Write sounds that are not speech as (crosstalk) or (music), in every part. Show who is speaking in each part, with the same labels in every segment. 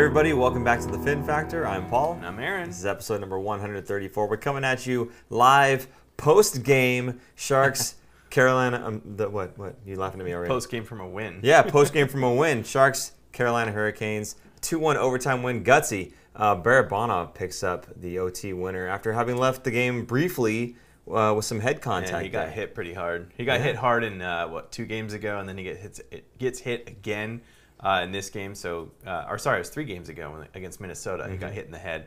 Speaker 1: everybody, welcome back to the Fin Factor. I'm Paul.
Speaker 2: And I'm Aaron.
Speaker 1: This is episode number 134. We're coming at you live post game Sharks (laughs) Carolina. Um, the, what? What? You laughing at me already?
Speaker 2: Post game from a win.
Speaker 1: Yeah, (laughs) post game from a win. Sharks Carolina Hurricanes 2-1 overtime win. Gutsy. Uh, Barabanov picks up the OT winner after having left the game briefly uh, with some head contact.
Speaker 2: And he got
Speaker 1: there.
Speaker 2: hit pretty hard. He got
Speaker 1: Yeah.
Speaker 2: hit hard in uh, what two games ago, and then he get hits, it gets hit again uh, in this game. So, uh, or sorry, it was three games ago against Minnesota. He
Speaker 1: Mm-hmm.
Speaker 2: got hit in the head,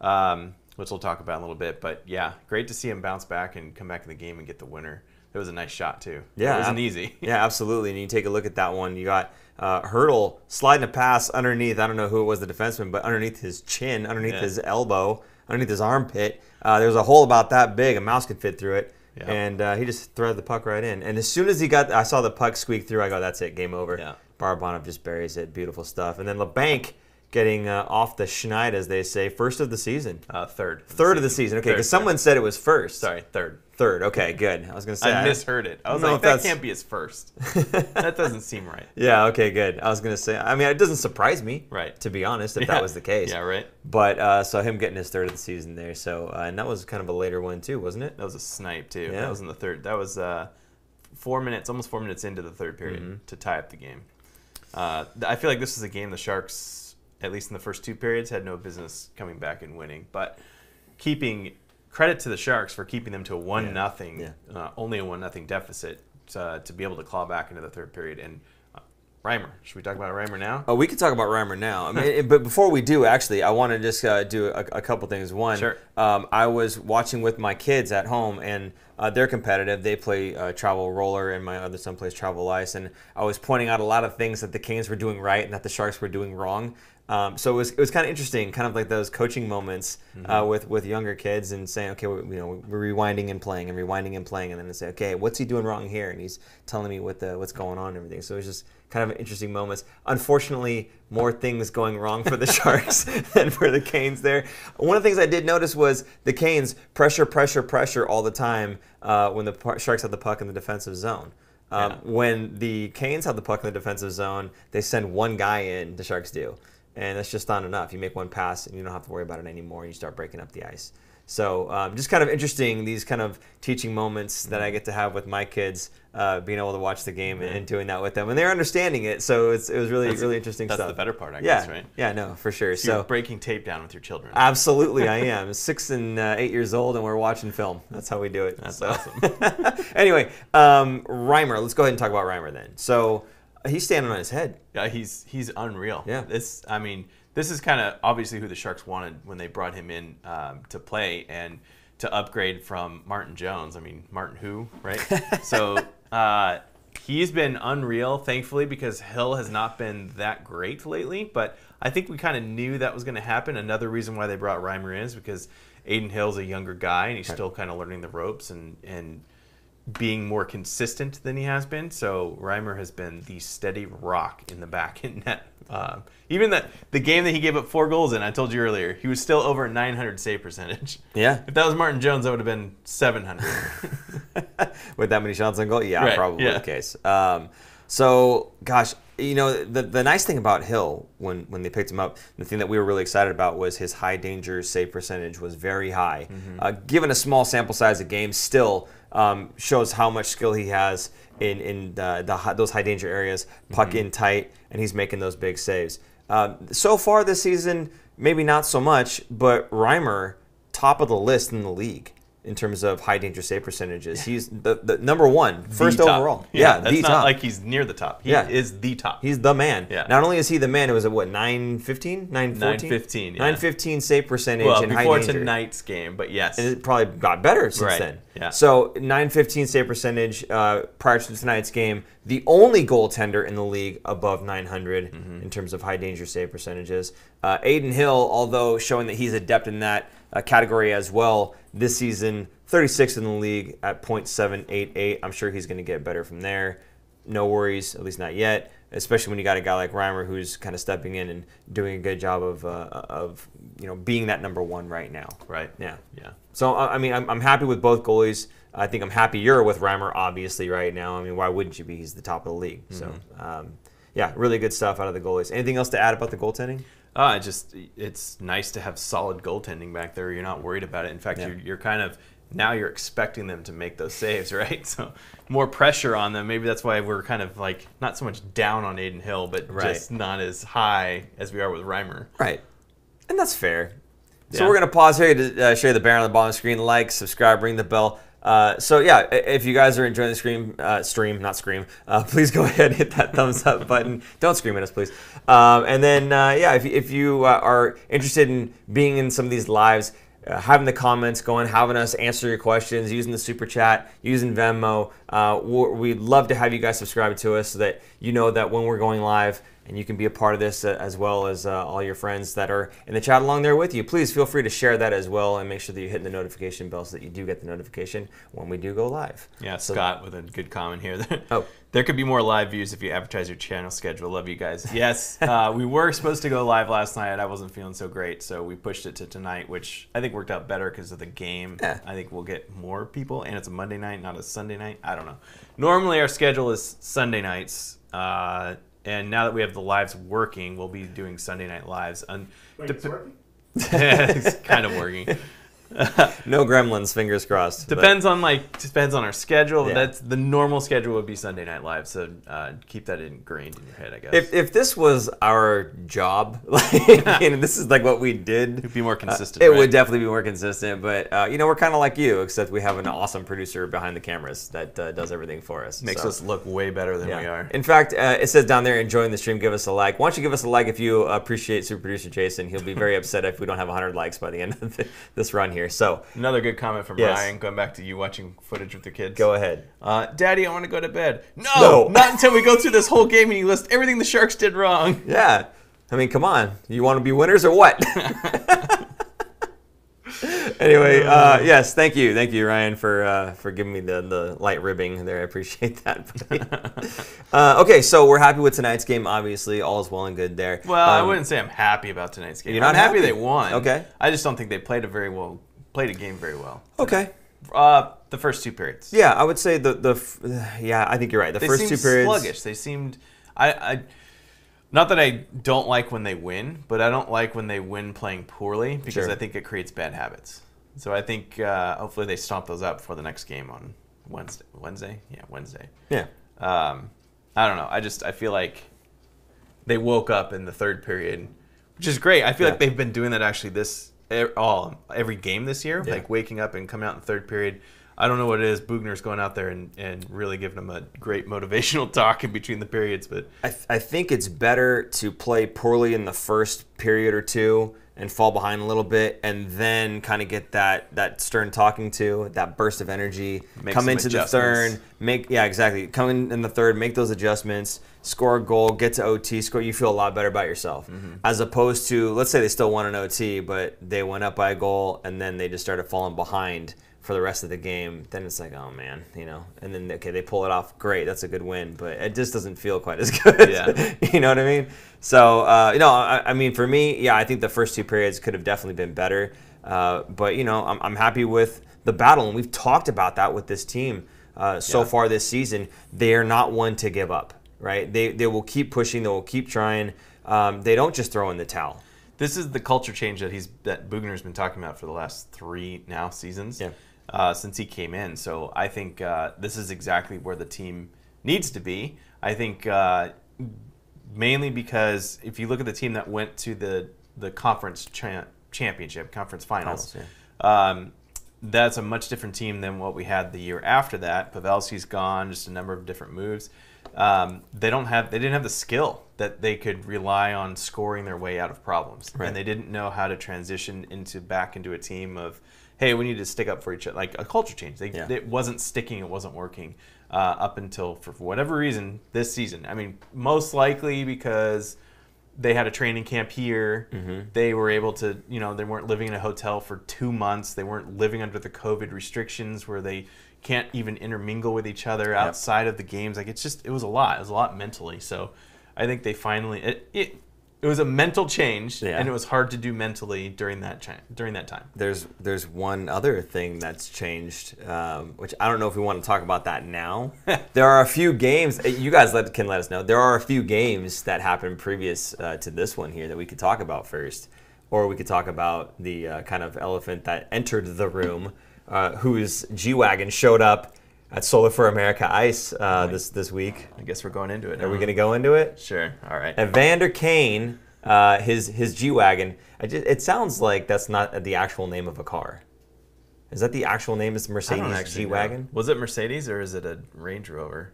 Speaker 2: um, which we'll talk about in a little bit. But yeah, great to see him bounce back and come back in the game and get the winner. It was a nice shot too.
Speaker 1: Yeah,
Speaker 2: it wasn't easy. (laughs)
Speaker 1: yeah, absolutely. And you take a look at that one. You got uh, Hertl sliding a pass underneath. I don't know who it was, the defenseman, but underneath his chin, underneath
Speaker 2: Yeah.
Speaker 1: his elbow, underneath his armpit. Uh, there was a hole about that big. A mouse could fit through it.
Speaker 2: Yeah.
Speaker 1: And uh, he just threaded the puck right in. And as soon as he got, I saw the puck squeak through. I go, "That's it, game over."
Speaker 2: Yeah.
Speaker 1: Barabanov just buries it. Beautiful stuff. And then Labanc getting uh, off the schneid, as they say, first of the season.
Speaker 2: Uh, third.
Speaker 1: Third of the season. Okay, because someone said it was first.
Speaker 2: Sorry, third.
Speaker 1: Third. Okay, good. I was gonna say
Speaker 2: I misheard it. I was
Speaker 1: don't
Speaker 2: like, that can't be his first. (laughs) that doesn't seem right.
Speaker 1: Yeah. Okay. Good. I was gonna say. I mean, it doesn't surprise me,
Speaker 2: Right.
Speaker 1: To be honest, if
Speaker 2: Yeah.
Speaker 1: that was the case.
Speaker 2: Yeah, right.
Speaker 1: But uh, so him getting his third of the season there. So uh, and that was kind of a later one too, wasn't it?
Speaker 2: That was a snipe too.
Speaker 1: Yeah.
Speaker 2: That was in the third. That was uh, four minutes, almost four minutes into the third period
Speaker 1: Mm-hmm.
Speaker 2: to tie up the game. Uh, I feel like this was a game the Sharks, at least in the first two periods, had no business coming back and winning. But keeping credit to the Sharks for keeping them to a one
Speaker 1: Yeah.
Speaker 2: nothing,
Speaker 1: Yeah.
Speaker 2: uh, only a one nothing deficit uh, to be able to claw back into the third period. And Reimer, should we talk about Reimer now?
Speaker 1: Oh, we could talk about Reimer now. I mean, but before we do, actually, I want to just uh, do a, a couple things. One,
Speaker 2: Sure.
Speaker 1: um, I was watching with my kids at home, and uh, they're competitive. They play uh, travel roller, and my other son plays travel ice. And I was pointing out a lot of things that the Canes were doing right and that the Sharks were doing wrong. Um, so it was, it was kind of interesting, kind of like those coaching moments uh, with with younger kids, and saying, okay, we, you know, we're rewinding and playing, and rewinding and playing, and then say, okay, what's he doing wrong here? And he's telling me what the what's going on and everything. So it was just kind of interesting moments. Unfortunately, more things going wrong for the (laughs) Sharks than for the Canes there. One of the things I did notice was the Canes pressure, pressure, pressure all the time uh, when the Sharks had the puck in the defensive zone. Um,
Speaker 2: Yeah.
Speaker 1: When the Canes have the puck in the defensive zone, they send one guy in, the Sharks do. And that's just not enough. You make one pass and you don't have to worry about it anymore, and you start breaking up the ice. So um, just kind of interesting, these kind of teaching moments that I get to have with my kids, uh, being able to watch the game and, and doing that with them, and they're understanding it. So it's, it was really
Speaker 2: That's-
Speaker 1: really interesting stuff.
Speaker 2: That's
Speaker 1: stuff.
Speaker 2: the better part, I
Speaker 1: yeah,
Speaker 2: guess, right?
Speaker 1: yeah, no, for sure.
Speaker 2: So, you're
Speaker 1: So
Speaker 2: breaking tape down with your children.
Speaker 1: absolutely, I (laughs) am six and uh, eight years old, and we're watching film. That's how we do it.
Speaker 2: That's
Speaker 1: So-
Speaker 2: awesome. (laughs)
Speaker 1: anyway, um, Reimer. Let's go ahead and talk about Reimer then. So he's standing on his head.
Speaker 2: Yeah, he's he's unreal.
Speaker 1: Yeah.
Speaker 2: This, I mean, this is kind of obviously who the Sharks wanted when they brought him in um, to play and to upgrade from Martin Jones. I mean, Martin who, right? (laughs) so uh, he's been unreal, thankfully, because Hill has not been that great lately. But I think we kind of knew that was going to happen. Another reason why they brought Reimer in is because Adin Hill's a younger guy and he's still kind of learning the ropes and and being more consistent than he has been. So Reimer has been the steady rock in the back end net. Um, even that the game that he gave up four goals in, I told you earlier, he was still over 900 save percentage.
Speaker 1: Yeah. (laughs)
Speaker 2: If that was Martin Jones, that would have been 700. (laughs)
Speaker 1: with that many shots on goal? Yeah,
Speaker 2: Right,
Speaker 1: probably
Speaker 2: yeah.
Speaker 1: the case. Um, so, gosh, you know, the, the nice thing about Hill when, when they picked him up, the thing that we were really excited about was his high danger save percentage was very high.
Speaker 2: Mm-hmm.
Speaker 1: Uh, given a small sample size of games, still um, shows how much skill he has in, in the, the, those high danger areas, puck
Speaker 2: Mm-hmm.
Speaker 1: in tight, and he's making those big saves. Um, so far this season, maybe not so much, but Reimer, top of the list in the league in terms of high danger save percentages. He's the, the number one, first
Speaker 2: The
Speaker 1: overall.
Speaker 2: Yeah,
Speaker 1: Yeah,
Speaker 2: that's not
Speaker 1: top.
Speaker 2: like he's near the top. He
Speaker 1: Yeah.
Speaker 2: is the top.
Speaker 1: He's the man.
Speaker 2: Yeah.
Speaker 1: Not only is he the man, it was at what, 915? 914?
Speaker 2: 915, yeah.
Speaker 1: 915 save percentage
Speaker 2: well,
Speaker 1: in high danger.
Speaker 2: before tonight's game, but yes.
Speaker 1: And it probably got better since
Speaker 2: Right,
Speaker 1: then.
Speaker 2: yeah.
Speaker 1: So 915 save percentage uh, prior to tonight's game. The only goaltender in the league above 900
Speaker 2: Mm-hmm.
Speaker 1: in terms of high danger save percentages. Uh, Adin Hill, although showing that he's adept in that uh, category as well this season, 36 in the league at .788. I'm sure he's going to get better from there. No worries, at least not yet. Especially when you got a guy like Reimer who's kind of stepping in and doing a good job of, uh, of you know being that number one right now.
Speaker 2: right.
Speaker 1: Yeah.
Speaker 2: Yeah.
Speaker 1: So I I mean, I'm, I'm happy with both goalies. I think I'm happier with Reimer, obviously, right now. I mean, why wouldn't you be? He's the top of the league. So, um, yeah, really good stuff out of the goalies. Anything else to add about the goaltending?
Speaker 2: Uh, just it's nice to have solid goaltending back there. You're not worried about it. In fact,
Speaker 1: Yeah.
Speaker 2: you're, you're kind of now you're expecting them to make those saves, (laughs) right? So more pressure on them. Maybe that's why we're kind of like not so much down on Adin Hill, but
Speaker 1: Right.
Speaker 2: just not as high as we are with Reimer.
Speaker 1: Right. And that's fair. So we're going to pause here to uh, show you the banner on the bottom of the screen. Like, subscribe, ring the bell. Uh, so yeah, if you guys are enjoying the stream, uh, stream, not scream, uh, (laughs) please go ahead and hit that thumbs up button. Don't scream at us, please. Um, and then uh, yeah, if, you- if you uh, are interested in being in some of these lives, having the comments going, having us answer your questions, using the super chat, using Venmo, we'd love to have you guys subscribe to us so that you know that when we're going live and you can be a part of this uh, as well as uh, all your friends that are in the chat along there with you. Please feel free to share that as well and make sure that you hit the notification bell so that you do get the notification when we do go live.
Speaker 2: Yeah,
Speaker 1: So-
Speaker 2: Scott with a good comment here. (laughs)
Speaker 1: Oh.
Speaker 2: There could be more live views if you advertise your channel schedule. Love you guys. Yes, uh, we were supposed to go live last night. I wasn't feeling so great, so we pushed it to tonight, which I think worked out better because of the game.
Speaker 1: Yeah.
Speaker 2: I think we'll get more people, and it's a Monday night, not a Sunday night. I don't know. Normally, our schedule is Sunday nights, uh, and now that we have the lives working, we'll be doing Sunday night lives. And
Speaker 3: Wait, it's working? (laughs)
Speaker 2: it's kind of working. (laughs) (laughs)
Speaker 1: No gremlins, fingers crossed. but-
Speaker 2: Depends on like depends on our schedule.
Speaker 1: Yeah.
Speaker 2: That's the normal schedule would be Sunday Night Live. So uh, keep that ingrained in your head, I guess.
Speaker 1: If, if this was our job, (laughs) like, (laughs) and this is like what we did,
Speaker 2: It'd be more
Speaker 1: uh,
Speaker 2: consistent.
Speaker 1: it
Speaker 2: right?
Speaker 1: would definitely be more consistent. But uh, you know, we're kind of like you, except we have an awesome producer behind the cameras that uh, does everything for us.
Speaker 2: makes
Speaker 1: So-
Speaker 2: us look way better than we are.
Speaker 1: In fact, uh, it says down there, enjoying the stream, give us a like. Why don't you give us a like if you appreciate Super Producer Jason? He'll be very upset if we don't have 100 likes by the end of the, this run here. So
Speaker 2: Another good comment from
Speaker 1: Yes.
Speaker 2: Ryan. Going back to you watching footage with your kids.
Speaker 1: go ahead.
Speaker 2: Uh, Daddy, I want to go to bed. No,
Speaker 1: No.
Speaker 2: not until we go through this whole game and you list everything the Sharks did wrong. (laughs)
Speaker 1: Yeah. I mean, come on. You want to be winners or what? (laughs) anyway, uh, yes, thank you, thank you, Ryan, for uh, for giving me the, the light ribbing there. I appreciate that. (laughs) uh, okay, so we're happy with tonight's game. Obviously, all is well and good there.
Speaker 2: Well, I
Speaker 1: Um,
Speaker 2: wouldn't say I'm happy about tonight's game.
Speaker 1: You're not
Speaker 2: I'm happy,
Speaker 1: happy?
Speaker 2: they won.
Speaker 1: Okay.
Speaker 2: I just don't think they played a very well played a game very well.
Speaker 1: Okay.
Speaker 2: Uh, the first two periods.
Speaker 1: Yeah, I would say the the yeah, I think you're right. The
Speaker 2: they
Speaker 1: first two periods.
Speaker 2: sluggish. They seemed, I, I, not that I don't like when they win, but I don't like when they win playing poorly because
Speaker 1: Sure.
Speaker 2: I think it creates bad habits. So I think uh, hopefully they stomp those up for the next game on Wednesday. Wednesday, yeah, Wednesday.
Speaker 1: Yeah.
Speaker 2: Um, I don't know. I just I feel like they woke up in the third period, which is great. I feel
Speaker 1: Yeah.
Speaker 2: like they've been doing that actually this all every game this year,
Speaker 1: Yeah.
Speaker 2: like waking up and coming out in the third period. I don't know what it is. Boughner's going out there and, and really giving them a great (laughs) motivational talk in between the periods, but
Speaker 1: I, th- I think it's better to play poorly in the first period or two and fall behind a little bit and then kind of get that that stern talking to that burst of energy
Speaker 2: Make
Speaker 1: come into the third make yeah exactly. Come in, in the third make those adjustments score a goal get to ot score you feel a lot better about yourself.
Speaker 2: Mm-hmm.
Speaker 1: as opposed to let's say they still won an ot but they went up by a goal and then they just started falling behind for the rest of the game, then it's like, oh man, you know. And then okay, they pull it off, great, that's a good win, but it just doesn't feel quite as (laughs) good.
Speaker 2: Yeah. (laughs)
Speaker 1: you know what I mean? So, uh, you know, I, I mean, for me, yeah, I think the first two periods could have definitely been better. Uh, but you know, I'm, I'm happy with the battle, and we've talked about that with this team uh, so
Speaker 2: Yeah.
Speaker 1: far this season. They are not one to give up, right? They they will keep pushing, they will keep trying. Um, they don't just throw in the towel.
Speaker 2: this is the culture change that he's that Boughner's been talking about for the last three now seasons.
Speaker 1: Yeah.
Speaker 2: Uh, since he came in, so I think uh, this is exactly where the team needs to be. I think uh, mainly because if you look at the team that went to the the conference cha- championship, conference finals,
Speaker 1: Finals,
Speaker 2: um, that's a much different team than what we had the year after that. Pavelski's gone, just a number of different moves. Um, they don't have, they didn't have the skill that they could rely on scoring their way out of problems,
Speaker 1: Right.
Speaker 2: and they didn't know how to transition into back into a team of, hey, we need to stick up for each other, like a culture change. They,
Speaker 1: Yeah.
Speaker 2: It wasn't sticking, it wasn't working uh, up until for whatever reason this season. I mean, most likely because they had a training camp here.
Speaker 1: Mm-hmm.
Speaker 2: They were able to, you know, they weren't living in a hotel for two months. They weren't living under the COVID restrictions where they can't even intermingle with each other outside of the games. Like it's just, it was a lot. It was a lot mentally. So I think they finally, it, it it was a mental change,
Speaker 1: Yeah.
Speaker 2: and it was hard to do mentally during that cha- during that time.
Speaker 1: There's there's one other thing that's changed, um, which I don't know if we want to talk about that now. (laughs) there are a few games uh, you guys let, can let us know. There are a few games that happened previous uh, to this one here that we could talk about first, or we could talk about the uh, kind of elephant that entered the room, uh, whose G wagon showed up at Solar4America Ice uh, this this week.
Speaker 2: I guess we're going into it.
Speaker 1: Are we gonna go into it?
Speaker 2: Sure. All right.
Speaker 1: Evander Kane, uh, his his G wagon. It sounds like that's not the actual name of a car. Is that the actual name? Is Mercedes G wagon?
Speaker 2: Was it Mercedes or is it a Range Rover?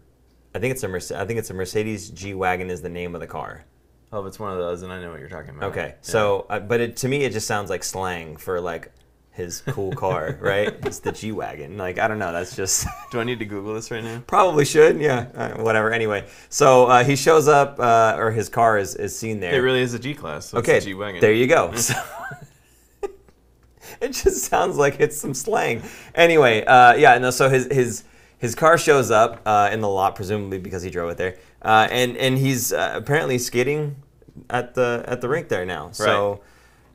Speaker 1: I think it's a Merce- I think it's a Mercedes G wagon is the name of the car.
Speaker 2: Oh, if it's one of those, and I know what you're talking about.
Speaker 1: Okay,
Speaker 2: Yeah.
Speaker 1: so uh, but it, to me it just sounds like slang for like his cool car, (laughs) right? It's the G wagon. Like I don't know. That's just.
Speaker 2: do I need to Google this right now?
Speaker 1: Probably should, yeah. Uh, whatever. Anyway, so uh, he shows up, uh, or his car is, is seen there.
Speaker 2: It really is a G class. So
Speaker 1: Okay,
Speaker 2: G wagon.
Speaker 1: there you go. (laughs) So, (laughs) it just sounds like it's some slang. Anyway, uh, yeah, no. So his his his car shows up uh, in the lot, presumably because he drove it there, uh, and and he's uh, apparently skating at the at the rink there now. So.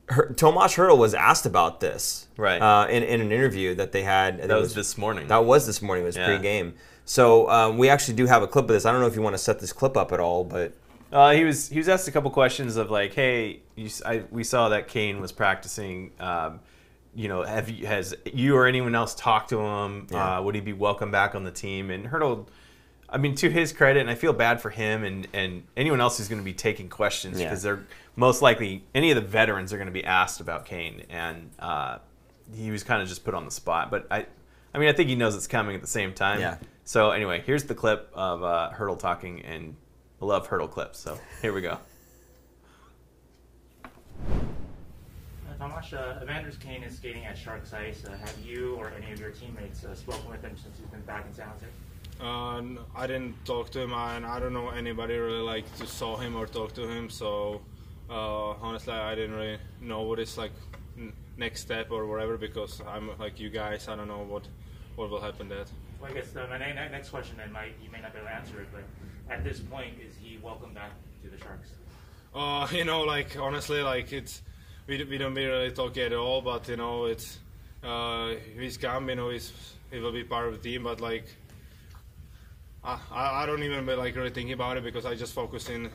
Speaker 1: Her, Tomas Hertl was asked about this,
Speaker 2: Right.
Speaker 1: Uh, in, in an interview that they had.
Speaker 2: That was this morning.
Speaker 1: That was this morning. It was
Speaker 2: Yeah.
Speaker 1: pre-game. So um, we actually do have a clip of this. I don't know if you want to set this clip up at all, but
Speaker 2: Uh, he was he was asked a couple questions of like, hey, you, I, we saw that Kane was practicing. Um, you know, have you, has you or anyone else talked to him?
Speaker 1: Yeah.
Speaker 2: Uh, would he be welcome back on the team? And Hurdle, I mean, to his credit, and I feel bad for him and and anyone else who's going to be taking questions
Speaker 1: Yeah.
Speaker 2: because they're most likely any of the veterans are going to be asked about Kane, and uh, he was kind of just put on the spot. But I, I mean, I think he knows it's coming at the same time.
Speaker 1: Yeah.
Speaker 2: So anyway, here's the clip of uh, Hertl talking, and I love Hertl clips. So here we go.
Speaker 3: Uh, Tomas, uh, Evander Kane is skating at Sharks Ice. Uh, have you or any of your teammates uh, spoken with him since he's been back in San Jose?
Speaker 4: Uh, n- I didn't talk to him, and I don't know anybody really like to saw him or talk to him. So uh, honestly, I didn't really know what is like n- next step or whatever because I'm like you guys. I don't know what what will happen That.
Speaker 3: Well, I guess uh, my ne- ne- next question, then, might you may not be able to answer it, but at this point, is he welcome back to the Sharks?
Speaker 4: Uh, (laughs) you know, like honestly, like it's we, we don't really talk at all, but you know, it's uh, he's come, you know, he's he will be part of the team, but like I, I I don't even be, like really thinking about it because I just focus in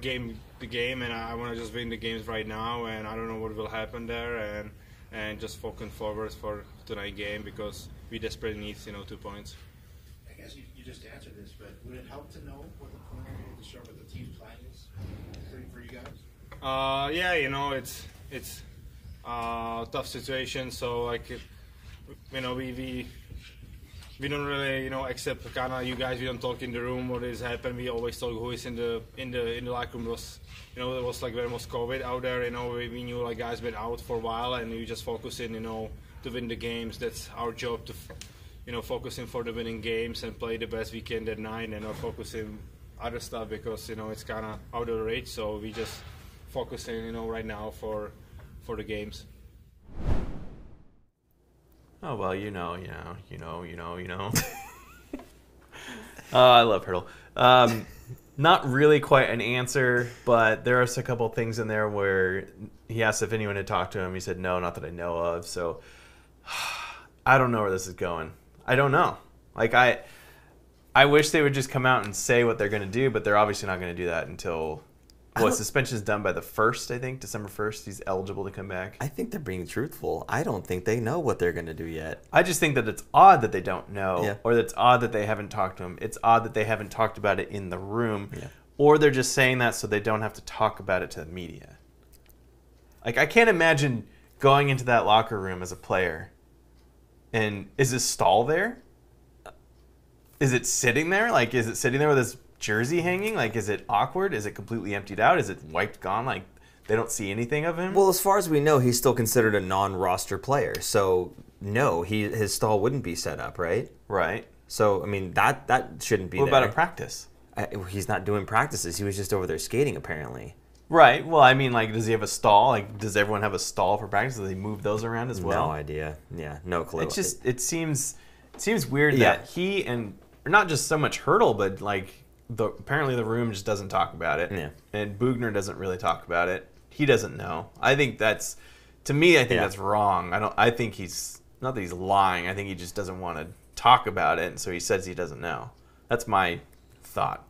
Speaker 4: game the game and I want to just win the games right now, and I don't know what will happen there, and and just focus forward for tonight game because we desperately need you know two points.
Speaker 5: I guess you, you just answered this, but would it help to know what the plan, sort of what the team's plan is for, for you guys?
Speaker 4: Uh, yeah, you know, it's it's uh, tough situation. So like, you know, we we we don't really, you know, accept kind of you guys. We don't talk in the room what is happening. We always talk who is in the in the in the locker room. It was you know, it was like when was COVID out there. You know, we, we knew like guys been out for a while, and we just focus in, you know, to win the games. That's our job to. You know, focusing for the winning games and play the best we can that night, and not focusing other stuff because you know it's kind of out of reach. So we just focusing, you know, right now for for the games.
Speaker 2: Oh well, you know, you know, you know, you know, you know. oh, I love Hertl. Um, not really quite an answer, but there are a couple things in there where he asked if anyone had talked to him. He said no, not that I know of. So (sighs) I don't know where this is going. I don't know. Like I, I wish they would just come out and say what they're going to do, but they're obviously not going to do that until. Well, suspension is done by the first, I think, December first. He's eligible to come back.
Speaker 1: I think they're being truthful. I don't think they know what they're going to do yet.
Speaker 2: I just think that it's odd that they don't know,
Speaker 1: Yeah.
Speaker 2: or that it's odd that they haven't talked to him. It's odd that they haven't talked about it in the room,
Speaker 1: Yeah.
Speaker 2: or they're just saying that so they don't have to talk about it to the media. Like I can't imagine going into that locker room as a player, and is this stall there? Is it sitting there? Like, is it sitting there with his jersey hanging? Like, is it awkward? Is it completely emptied out? Is it wiped gone? Like, they don't see anything of him?
Speaker 1: Well, as far as we know, he's still considered a non-roster player. So no, he his stall wouldn't be set up, right?
Speaker 2: right.
Speaker 1: So I mean that that shouldn't be
Speaker 2: What
Speaker 1: there.
Speaker 2: about a practice?
Speaker 1: I- he's not doing practices. He was just over there skating, apparently.
Speaker 2: Right. Well, I mean, like, does he have a stall? Like, does everyone have a stall for practice? Do they move those around as well?
Speaker 1: no idea. Yeah, no clue.
Speaker 2: It just it seems it seems weird
Speaker 1: Yeah.
Speaker 2: that he and not just so much Hertl, but like the apparently the room just doesn't talk about it.
Speaker 1: Yeah.
Speaker 2: And Boughner doesn't really talk about it. He doesn't know. I think that's to me. I think
Speaker 1: Yeah.
Speaker 2: that's wrong. I don't. I think he's not that he's lying. I think he just doesn't want to talk about it, and so he says he doesn't know. That's my thought.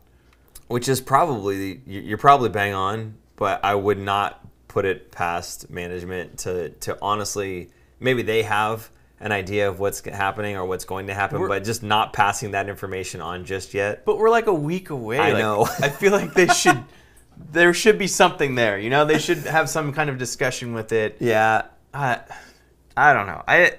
Speaker 1: which is probably you- you're probably bang on, but I would not put it past management to to honestly maybe they have an idea of what's happening or what's going to happen,
Speaker 2: We're-
Speaker 1: but just not passing that information on just yet.
Speaker 2: But we're like a week away.
Speaker 1: I
Speaker 2: Like,
Speaker 1: know.
Speaker 2: I feel like they should. (laughs) There should be something there. You know, they should have some kind of discussion with it.
Speaker 1: Yeah.
Speaker 2: I, I don't know. I.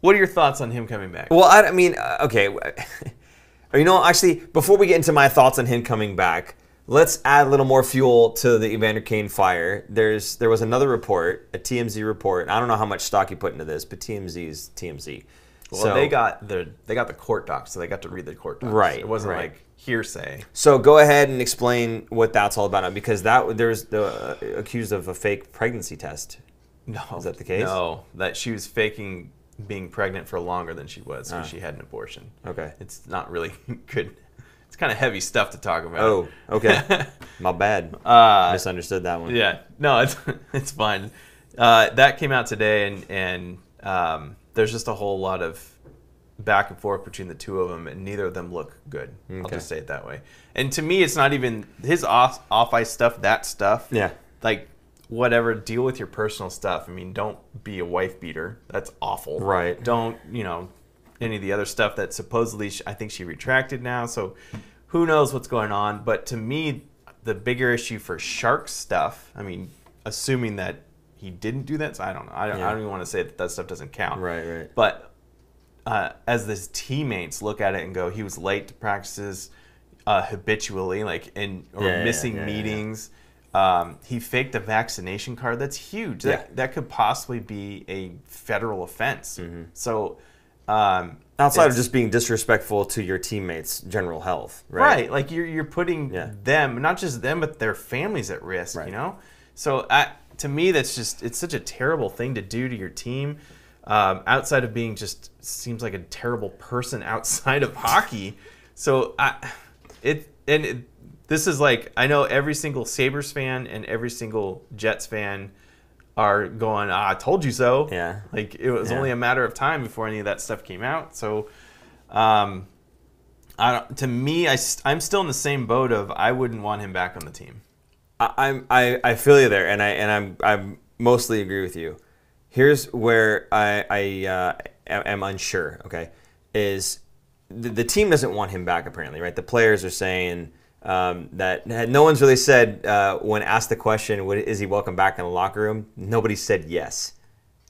Speaker 2: What are your thoughts on him coming back?
Speaker 1: Well, I, I mean, uh, okay. (laughs) you know, actually, before we get into my thoughts on him coming back, let's add a little more fuel to the Evander Kane fire. There's there was another report, a TMZ report. I don't know how much stock you put into this, but TMZ is TMZ.
Speaker 2: Well,
Speaker 1: So-
Speaker 2: they got the they got the court docs, so they got to read the court docs.
Speaker 1: Right,
Speaker 2: It wasn't
Speaker 1: right.
Speaker 2: like hearsay.
Speaker 1: So go ahead and explain what that's all about, because that there's the uh, accused of a fake pregnancy test.
Speaker 2: No,
Speaker 1: Is that the case?
Speaker 2: No, that she was faking being pregnant for longer than she was, so
Speaker 1: Ah.
Speaker 2: she had an abortion.
Speaker 1: Okay.
Speaker 2: It's not really (laughs) good. It's kind of heavy stuff to talk about.
Speaker 1: Oh, okay. (laughs) My bad.
Speaker 2: Uh,
Speaker 1: Misunderstood that one.
Speaker 2: Yeah, no, it's (laughs) it's fine. Uh, that came out today, and and um, there's just a whole lot of back and forth between the two of them, and neither of them look good. I'll just say it that way. And to me, it's not even his off off ice stuff. That stuff.
Speaker 1: Yeah.
Speaker 2: Like whatever. Deal with your personal stuff. I mean, don't be a wife beater. That's awful.
Speaker 1: Right.
Speaker 2: Don't you know any of the other stuff that supposedly sh- I think she retracted now. So who knows what's going on? But to me, the bigger issue for Shark stuff. I mean, assuming that he didn't do that, so I don't know. I don't,
Speaker 1: Yeah.
Speaker 2: I don't even want to say that that stuff doesn't count.
Speaker 1: Right, right.
Speaker 2: But uh, as his teammates look at it and go, he was late to practices uh, habitually, like and or
Speaker 1: Yeah,
Speaker 2: missing
Speaker 1: yeah,
Speaker 2: meetings. Um, he faked a vaccination card. That's huge. That,
Speaker 1: Yeah.
Speaker 2: that could possibly be a federal offense. So, um,
Speaker 1: Outside of just being disrespectful to your teammates' general health, right?
Speaker 2: right, like you're you're putting
Speaker 1: Yeah.
Speaker 2: them, not just them, but their families at risk.
Speaker 1: Right.
Speaker 2: You know, so I, to me, that's just it's such a terrible thing to do to your team. Um, outside of being just seems like a terrible person (laughs) outside of hockey. So I, it and it, this is like I know every single Sabres fan and every single Jets fan are going, ah, I told you so.
Speaker 1: Yeah.
Speaker 2: Like it was
Speaker 1: Yeah.
Speaker 2: only a matter of time before any of that stuff came out. So, um, I don't, to me, I, st- I'm still in the same boat of I wouldn't want him back on the team.
Speaker 1: I, I'm I, I feel you there, and I and I'm I'm mostly agree with you. Here's where I I uh, am am unsure. Okay, is the, the team doesn't want him back apparently, right? The players are saying um, that no one's really said uh, when asked the question, "Would- "Is he welcome back in the locker room?" Nobody said yes.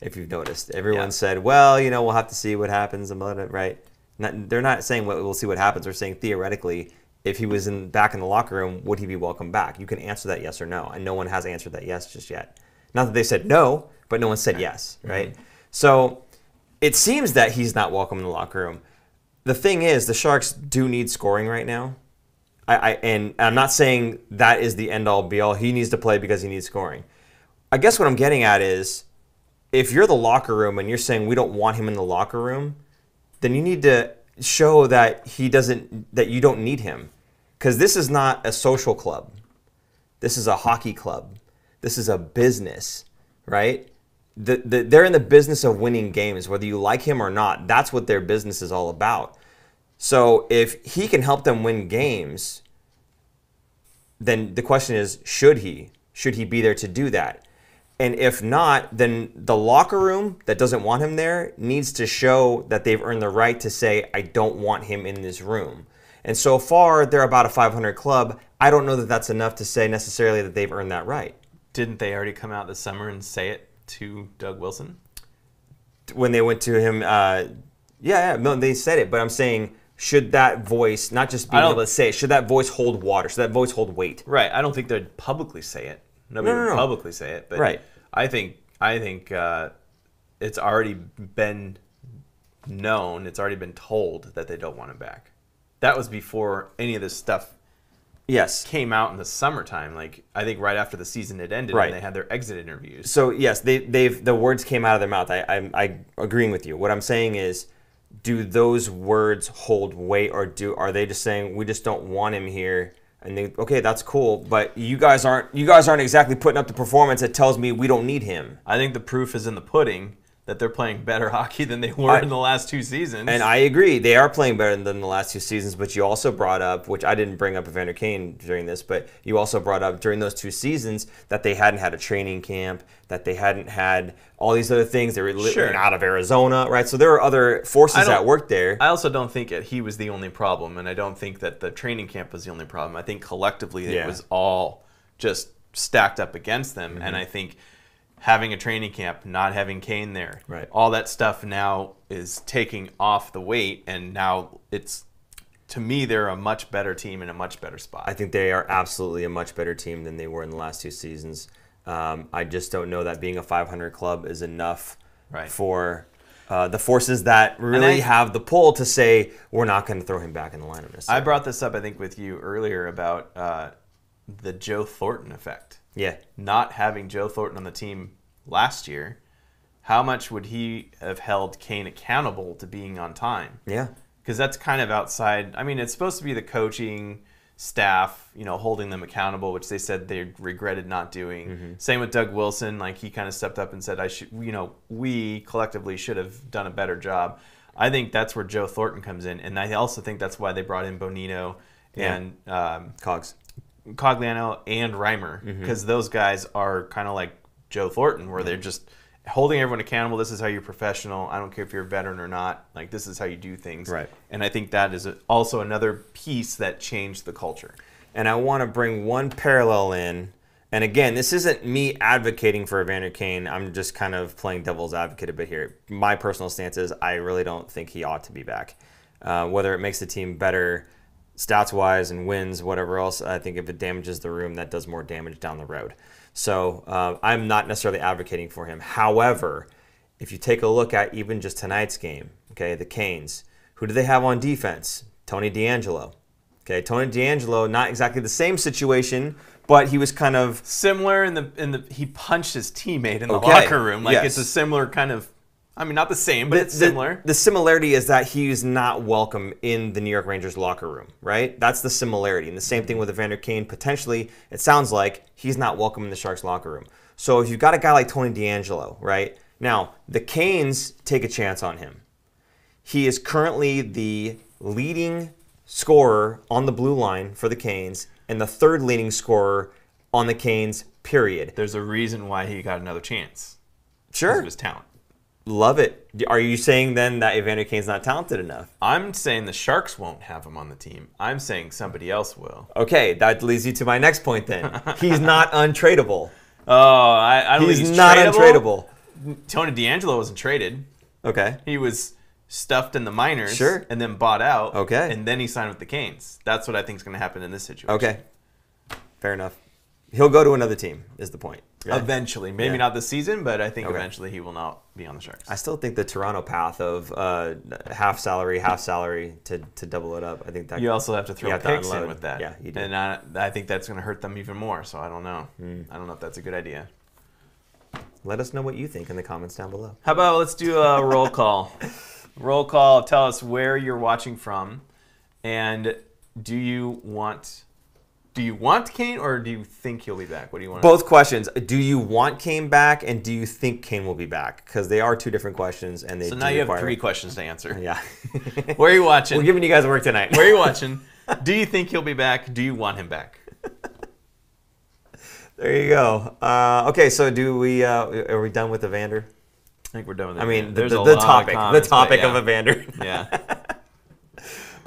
Speaker 1: If you've noticed, everyone
Speaker 2: Yeah.
Speaker 1: said, "Well, you know, we'll have to see what happens," and blah, blah, right? Not, they're not saying well, we'll see what happens. They're saying theoretically, if he was in back in the locker room, would he be welcome back? You can answer that yes or no, and no one has answered that yes just yet. Not that they said no, but no one said yes, right? So it seems that he's not welcome in the locker room. The thing is, the Sharks do need scoring right now. I, I and I'm not saying that is the end all be all. He needs to play because he needs scoring. I guess what I'm getting at is if you're the locker room and you're saying we don't want him in the locker room, then you need to show that he doesn't that you don't need him. Cuz this is not a social club. This is a hockey club. This is a business, right? The, the, they're in the business of winning games, whether you like him or not. That's what their business is all about. So if he can help them win games, then the question is should he? Should he be there to do that? And if not, then the locker room that doesn't want him there needs to show that they've earned the right to say, I don't want him in this room. And so far, they're about a 500 club. I don't know that that's enough to say necessarily that they've earned that right.
Speaker 2: Didn't they already come out this summer and say it to Doug Wilson?
Speaker 1: When they went to him, uh, yeah, yeah, no, they said it, but I'm saying, should that voice, not just
Speaker 2: be
Speaker 1: able to say it, should that voice hold water? Should that voice hold weight?
Speaker 2: Right. I don't think they'd publicly say it. Nobody
Speaker 1: No, no,
Speaker 2: would
Speaker 1: no.
Speaker 2: publicly say it. But
Speaker 1: Right.
Speaker 2: I think I think uh, it's already been known. It's already been told that they don't want him back. That was before any of this stuff
Speaker 1: Yes.
Speaker 2: came out in the summertime. Like I think right after the season had ended,
Speaker 1: Right.
Speaker 2: and they had their exit interviews.
Speaker 1: So yes, they they've the words came out of their mouth. I I'm I agreeing with you. What I'm saying is do those words hold weight, or do are they just saying we just don't want him here? And they, okay, that's cool, but you guys aren't you guys aren't exactly putting up the performance that tells me we don't need him.
Speaker 2: I think the proof is in the pudding that they're playing better (laughs) hockey than they were
Speaker 1: I-
Speaker 2: in the last two seasons.
Speaker 1: And I agree, they are playing better than the last two seasons. But you also brought up, which I didn't bring up Evander Kane during this, but you also brought up during those two seasons that they hadn't had a training camp, that they hadn't had all these other things. They were
Speaker 2: Sure.
Speaker 1: out of Arizona, right? So there were other forces at work there.
Speaker 2: I also don't think that he was the only problem, and I don't think that the training camp was the only problem. I think collectively
Speaker 1: Yeah.
Speaker 2: it was all just stacked up against them,
Speaker 1: Mm-hmm.
Speaker 2: and I think having a training camp, not having Kane there,
Speaker 1: Right.
Speaker 2: all that stuff now is taking off the weight, and now it's to me they're a much better team in a much better spot.
Speaker 1: I think they are absolutely a much better team than they were in the last two seasons. Um, I just don't know that being a 500 club is enough
Speaker 2: Right.
Speaker 1: for uh, the forces that really
Speaker 2: I-
Speaker 1: have the pull to say we're not going to throw him back in the lineup.
Speaker 2: I brought this up, I think, with you earlier about uh, the Joe Thornton effect.
Speaker 1: Yeah,
Speaker 2: not having Joe Thornton on the team last year, how much would he have held Kane accountable to being on time?
Speaker 1: yeah.
Speaker 2: Because that's kind of outside. I mean, it's supposed to be the coaching staff, you know, holding them accountable, which they said they regretted not doing.
Speaker 1: Mm-hmm.
Speaker 2: Same with Doug Wilson. Like he kind of stepped up and said, "I should, you know, we collectively should have done a better job." I think that's where Joe Thornton comes in, and I also think that's why they brought in Bonino
Speaker 1: Yeah.
Speaker 2: and um,
Speaker 1: Cogs.
Speaker 2: Cogliano and Reimer
Speaker 1: Mm-hmm.
Speaker 2: because those guys are kind of like Joe Thornton, where they're just holding everyone accountable. This is how you're professional. I don't care if you're a veteran or not. Like this is how you do things.
Speaker 1: Right.
Speaker 2: And I think that is also another piece that changed the culture.
Speaker 1: And I want to bring one parallel in. And again, this isn't me advocating for Evander Kane. I'm just kind of playing devil's advocate a bit here. My personal stance is I really don't think he ought to be back. Uh, whether it makes the team better stats wise and wins, whatever else, I think if it damages the room, that does more damage down the road. So uh, I'm not necessarily advocating for him. However, if you take a look at even just tonight's game, okay, the Canes, who do they have on defense? Tony DeAngelo. Okay, Tony DeAngelo, not exactly the same situation, but he was kind of
Speaker 2: Similar in the in the he punched his teammate in the
Speaker 1: Okay,
Speaker 2: locker room. Like
Speaker 1: yes.
Speaker 2: it's a similar kind of. I mean, not the same, but
Speaker 1: the,
Speaker 2: it's similar.
Speaker 1: The, similarity is that he is not welcome in the New York Rangers locker room, right? That's the similarity. And the same thing with Evander Kane. Potentially, it sounds like he's not welcome in the Sharks locker room. So if you've got a guy like Tony DeAngelo, right? Now, the Canes take a chance on him. He is currently the leading scorer on the blue line for the Canes and the third leading scorer on the Canes, period.
Speaker 2: There's a reason why he got another chance. Because
Speaker 1: Sure.
Speaker 2: of his talent.
Speaker 1: Love it. Are you saying then that Evander Kane's not talented enough?
Speaker 2: I'm saying the Sharks won't have him on the team. I'm saying somebody else will.
Speaker 1: Okay, that leads you to my next point then. He's not (laughs) untradeable.
Speaker 2: Oh, I, I don't
Speaker 1: He's,
Speaker 2: think he's
Speaker 1: not
Speaker 2: tradable.
Speaker 1: untradeable.
Speaker 2: Tony DeAngelo wasn't traded.
Speaker 1: Okay.
Speaker 2: He was stuffed in the minors
Speaker 1: Sure.
Speaker 2: and then bought out.
Speaker 1: Okay.
Speaker 2: And then he signed with the Canes. That's what I think is going to happen in this situation.
Speaker 1: Okay. Fair enough. He'll go to another team, is the point. right?
Speaker 2: Eventually. Maybe
Speaker 1: Yeah.
Speaker 2: not this season, but I think
Speaker 1: Okay.
Speaker 2: eventually he will not be on the Sharks.
Speaker 1: I still think the Toronto path of uh, half salary, half salary to, to double it up. I think that
Speaker 2: you also have to throw
Speaker 1: You have to
Speaker 2: picks in with that.
Speaker 1: Yeah, you do.
Speaker 2: And I, I think that's going to hurt them even more. So I don't know.
Speaker 1: Hmm.
Speaker 2: I don't know if that's a good idea.
Speaker 1: let us know what you think in the comments down below.
Speaker 2: How about let's do a roll call? (laughs) roll call. Tell us where you're watching from, and do you want do you want Kane or do you think he'll be back? What do you want?
Speaker 1: Both questions. Do you want Kane back, and do you think Kane will be back? Because they are two different questions, and they
Speaker 2: So now you have three questions to answer. (laughs)
Speaker 1: Yeah. (laughs)
Speaker 2: Where are you watching?
Speaker 1: We're giving you guys work tonight.
Speaker 2: Where are you (laughs) watching? Do you think he'll be back? Do you want him back?
Speaker 1: There you go. Uh, okay, so do we? Uh, are we done with Evander?
Speaker 2: I think we're done with it.
Speaker 1: I mean, the,
Speaker 2: There's
Speaker 1: the, the topic,
Speaker 2: comments,
Speaker 1: the topic
Speaker 2: but
Speaker 1: of Evander.
Speaker 2: Yeah.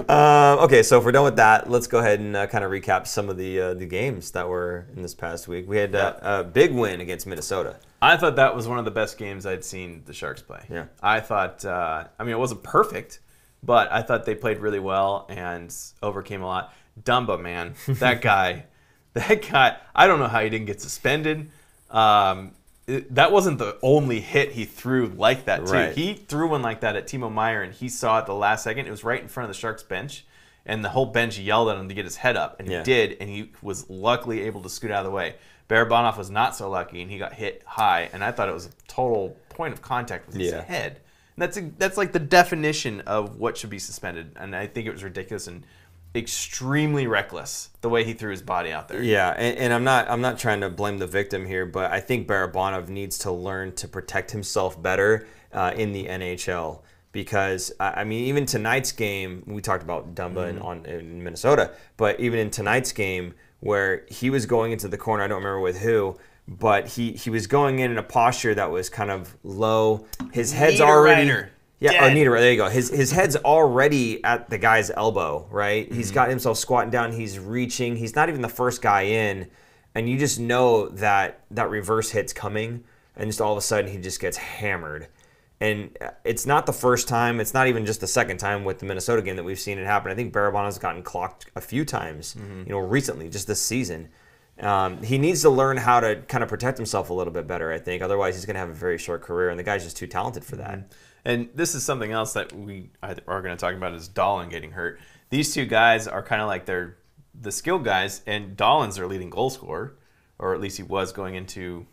Speaker 1: Um, okay, so if we're done with that, let's go ahead and uh, kind of recap some of the uh, the games that were in this past week. We had uh, a big win against Minnesota.
Speaker 2: I thought that was one of the best games I'd seen the Sharks play.
Speaker 1: Yeah.
Speaker 2: I thought, uh, I mean, it wasn't perfect, but I thought they played really well and overcame a lot. Dumba, man, that (laughs) guy, that guy, I don't know how he didn't get suspended. Um, it- that wasn't the only hit he threw like that, too.
Speaker 1: Right.
Speaker 2: He threw one like that at Timo Meier, and he saw it the last second. It was right in front of the Sharks bench. And the whole bench yelled at him to get his head up, and
Speaker 1: Yeah.
Speaker 2: he did, and he was luckily able to scoot out of the way. Barabanov was not so lucky, and he got hit high, and I thought it was a total point of contact with his
Speaker 1: Yeah.
Speaker 2: head. That's a, that's like the definition of what should be suspended, and I think it was ridiculous and extremely reckless the way he threw his body out there.
Speaker 1: Yeah, and, and I'm not I'm not trying to blame the victim here, but I think Barabanov needs to learn to protect himself better uh, in the NHL because I mean even tonight's game we talked about Dumba in, on in Minnesota, but even in tonight's game where he was going into the corner, I don't remember with who. But he, he was going in in a posture that was kind of low. His head's already Yeah, oh,
Speaker 2: Dead.
Speaker 1: Niederreiter. There you go. His his head's already at the guy's elbow, right? He's mm-hmm. got himself squatting down. He's reaching. He's not even the first guy in, and you just know that that reverse hit's coming, and just all of a sudden he just gets hammered. And uh, it's not the first time. It's not even just the second time with the Minnesota game that we've seen it happen. I think Barabanov's gotten clocked a few times, mm-hmm. you know, recently, just this season. Um, he needs to learn how to kind of protect himself a little bit better. I think. Otherwise, he's going to have a very short career, and the guy's just too talented for that. Mm-hmm.
Speaker 2: And this is something else that we are going to talk about is Dahlén getting hurt. These two guys are kind of like they're the skill guys, and Dahlén's their leading goal scorer, or at least he was going into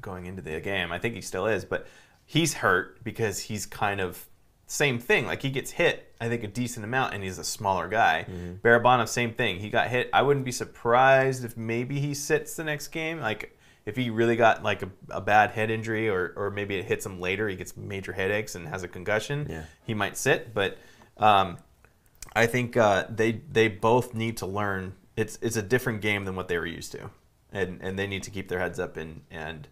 Speaker 2: going into the game. I think he still is, but he's hurt because he's kind of same thing. Like he gets hit, I think a decent amount, and he's a smaller guy. Mm-hmm. Barabanov, same thing. He got hit. I wouldn't be surprised if maybe he sits the next game. Like if he really got like a, a bad head injury, or or maybe it hits him later, he gets major headaches and has a concussion.
Speaker 1: Yeah.
Speaker 2: he might sit. But um, I think uh, they they both need to learn. It's it's a different game than what they were used to, and and they need to keep their heads up and and.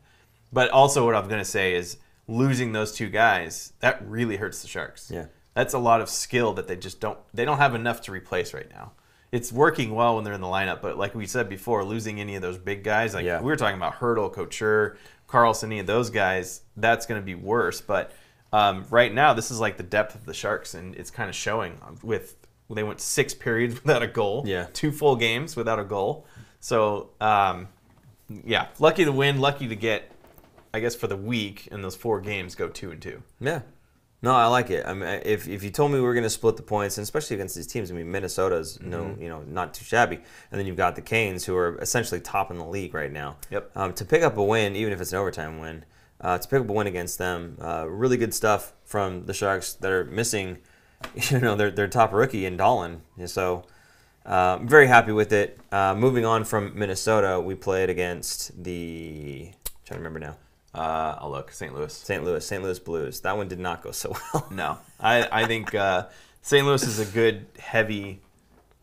Speaker 2: But also, what I'm going to say is losing those two guys that really hurts the Sharks.
Speaker 1: Yeah.
Speaker 2: that's a lot of skill that they just don't they don't have enough to replace right now. It's working well when they're in the lineup, but like we said before, losing any of those big guys, like
Speaker 1: Yeah.
Speaker 2: we were talking about Hertl, Couture, Karlsson, any of those guys, that's going to be worse. But um, right now, this is like the depth of the Sharks, and it's kind of showing. With they went six periods (laughs) without a goal,
Speaker 1: Yeah.
Speaker 2: two full games without a goal. So um, yeah, lucky to win, lucky to get, I guess for the week in those four games, go two and two.
Speaker 1: Yeah. No, I like it. I mean, if, if you told me we were going to split the points, and especially against these teams, I mean, Minnesota's no, you know, not too shabby, and then you've got the Canes, who are essentially top in the league right now.
Speaker 2: Yep.
Speaker 1: Um, to pick up a win, even if it's an overtime win, uh, to pick up a win against them, uh, really good stuff from the Sharks that are missing, (laughs) you know, their their top rookie in Dahlén. So. Uh, I'm very happy with it. Uh, moving on from Minnesota, we played against the. I'm trying to remember now.
Speaker 2: Uh, I'll look. St. Louis.
Speaker 1: St. Louis, St. Louis Blues. That one did not go so (laughs) well.
Speaker 2: No, (laughs) I, I think uh, St. Louis is a good, heavy,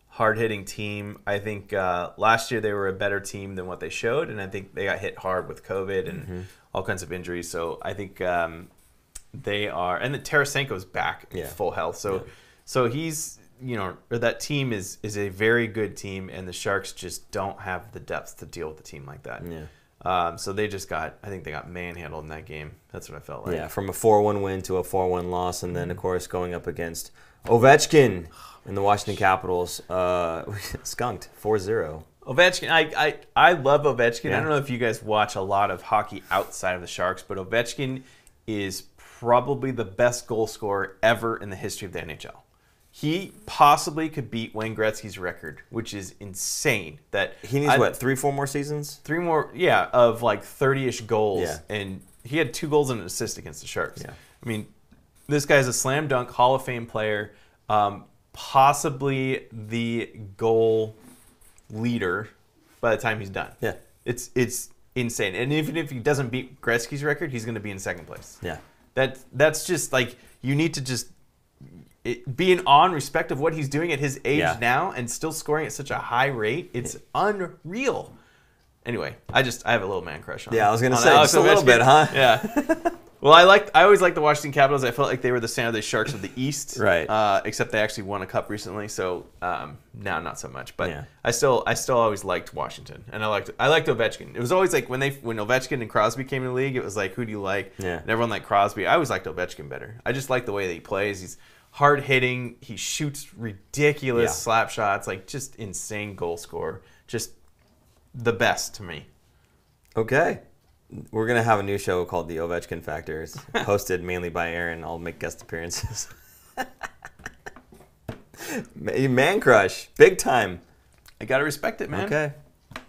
Speaker 2: hard hitting team. I think uh, last year they were a better team than what they showed, and I think they got hit hard with COVID and
Speaker 1: Mm-hmm.
Speaker 2: all kinds of injuries. So I think um, they are, and then Tarasenko's back in
Speaker 1: Yeah.
Speaker 2: full health. So
Speaker 1: Yeah.
Speaker 2: so he's you know or that team is is a very good team, and the Sharks just don't have the depth to deal with a team like that.
Speaker 1: Yeah.
Speaker 2: Um, so they just got, I think they got manhandled in that game. That's what I felt like.
Speaker 1: Yeah, from a 4-1 win to a 4-1 loss, and then of course going up against Ovechkin and the Washington Capitals, uh, (laughs) skunked 4-0.
Speaker 2: Ovechkin, I, I, I love Ovechkin.
Speaker 1: Yeah.
Speaker 2: I don't know if you guys watch a lot of hockey outside of the Sharks, but Ovechkin is probably the best goal scorer ever in the history of the NHL. He possibly could beat Wayne Gretzky's record, which is insane. That
Speaker 1: He needs
Speaker 2: I-
Speaker 1: what three, four more seasons?
Speaker 2: three more, yeah, of like thirty-ish goals,
Speaker 1: Yeah.
Speaker 2: and he had two goals and an assist against the Sharks.
Speaker 1: Yeah.
Speaker 2: I mean, this guy's a slam dunk Hall of Fame player, um, possibly the goal leader by the time he's done.
Speaker 1: Yeah.
Speaker 2: it's it's insane. And even if he doesn't beat Gretzky's record, he's going to be in second place.
Speaker 1: Yeah,
Speaker 2: That that's just like you need to just it, be in awe and respect of what he's doing at his age
Speaker 1: Yeah.
Speaker 2: now and still scoring at such a high rate. It's unreal. Anyway, I just I have a little man crush on.
Speaker 1: Yeah, I was gonna
Speaker 2: on
Speaker 1: say,
Speaker 2: Alex
Speaker 1: just a little bit, huh? (laughs)
Speaker 2: Yeah. Well, I like I always liked the Washington Capitals. I felt like they were the San Jose Sharks of the East, (laughs)
Speaker 1: Right.
Speaker 2: Uh, except they actually won a cup recently, so um, now not so much. But
Speaker 1: Yeah.
Speaker 2: I still I still always liked Washington, and I liked I liked Ovechkin. It was always like when they when Ovechkin and Crosby came in the league, it was like who do you like?
Speaker 1: Yeah.
Speaker 2: And everyone liked Crosby. I always liked Ovechkin better. I just like the way that he plays. He's hard hitting. He shoots ridiculous
Speaker 1: Yeah.
Speaker 2: slap shots, like just insane goal scorer. Just the best to me.
Speaker 1: Okay. We're gonna have a new show called The Ovechkin Factors, (laughs) hosted mainly by Aaron. I'll make guest appearances. (laughs) Man crush, big time.
Speaker 2: I gotta respect it, man.
Speaker 1: Okay.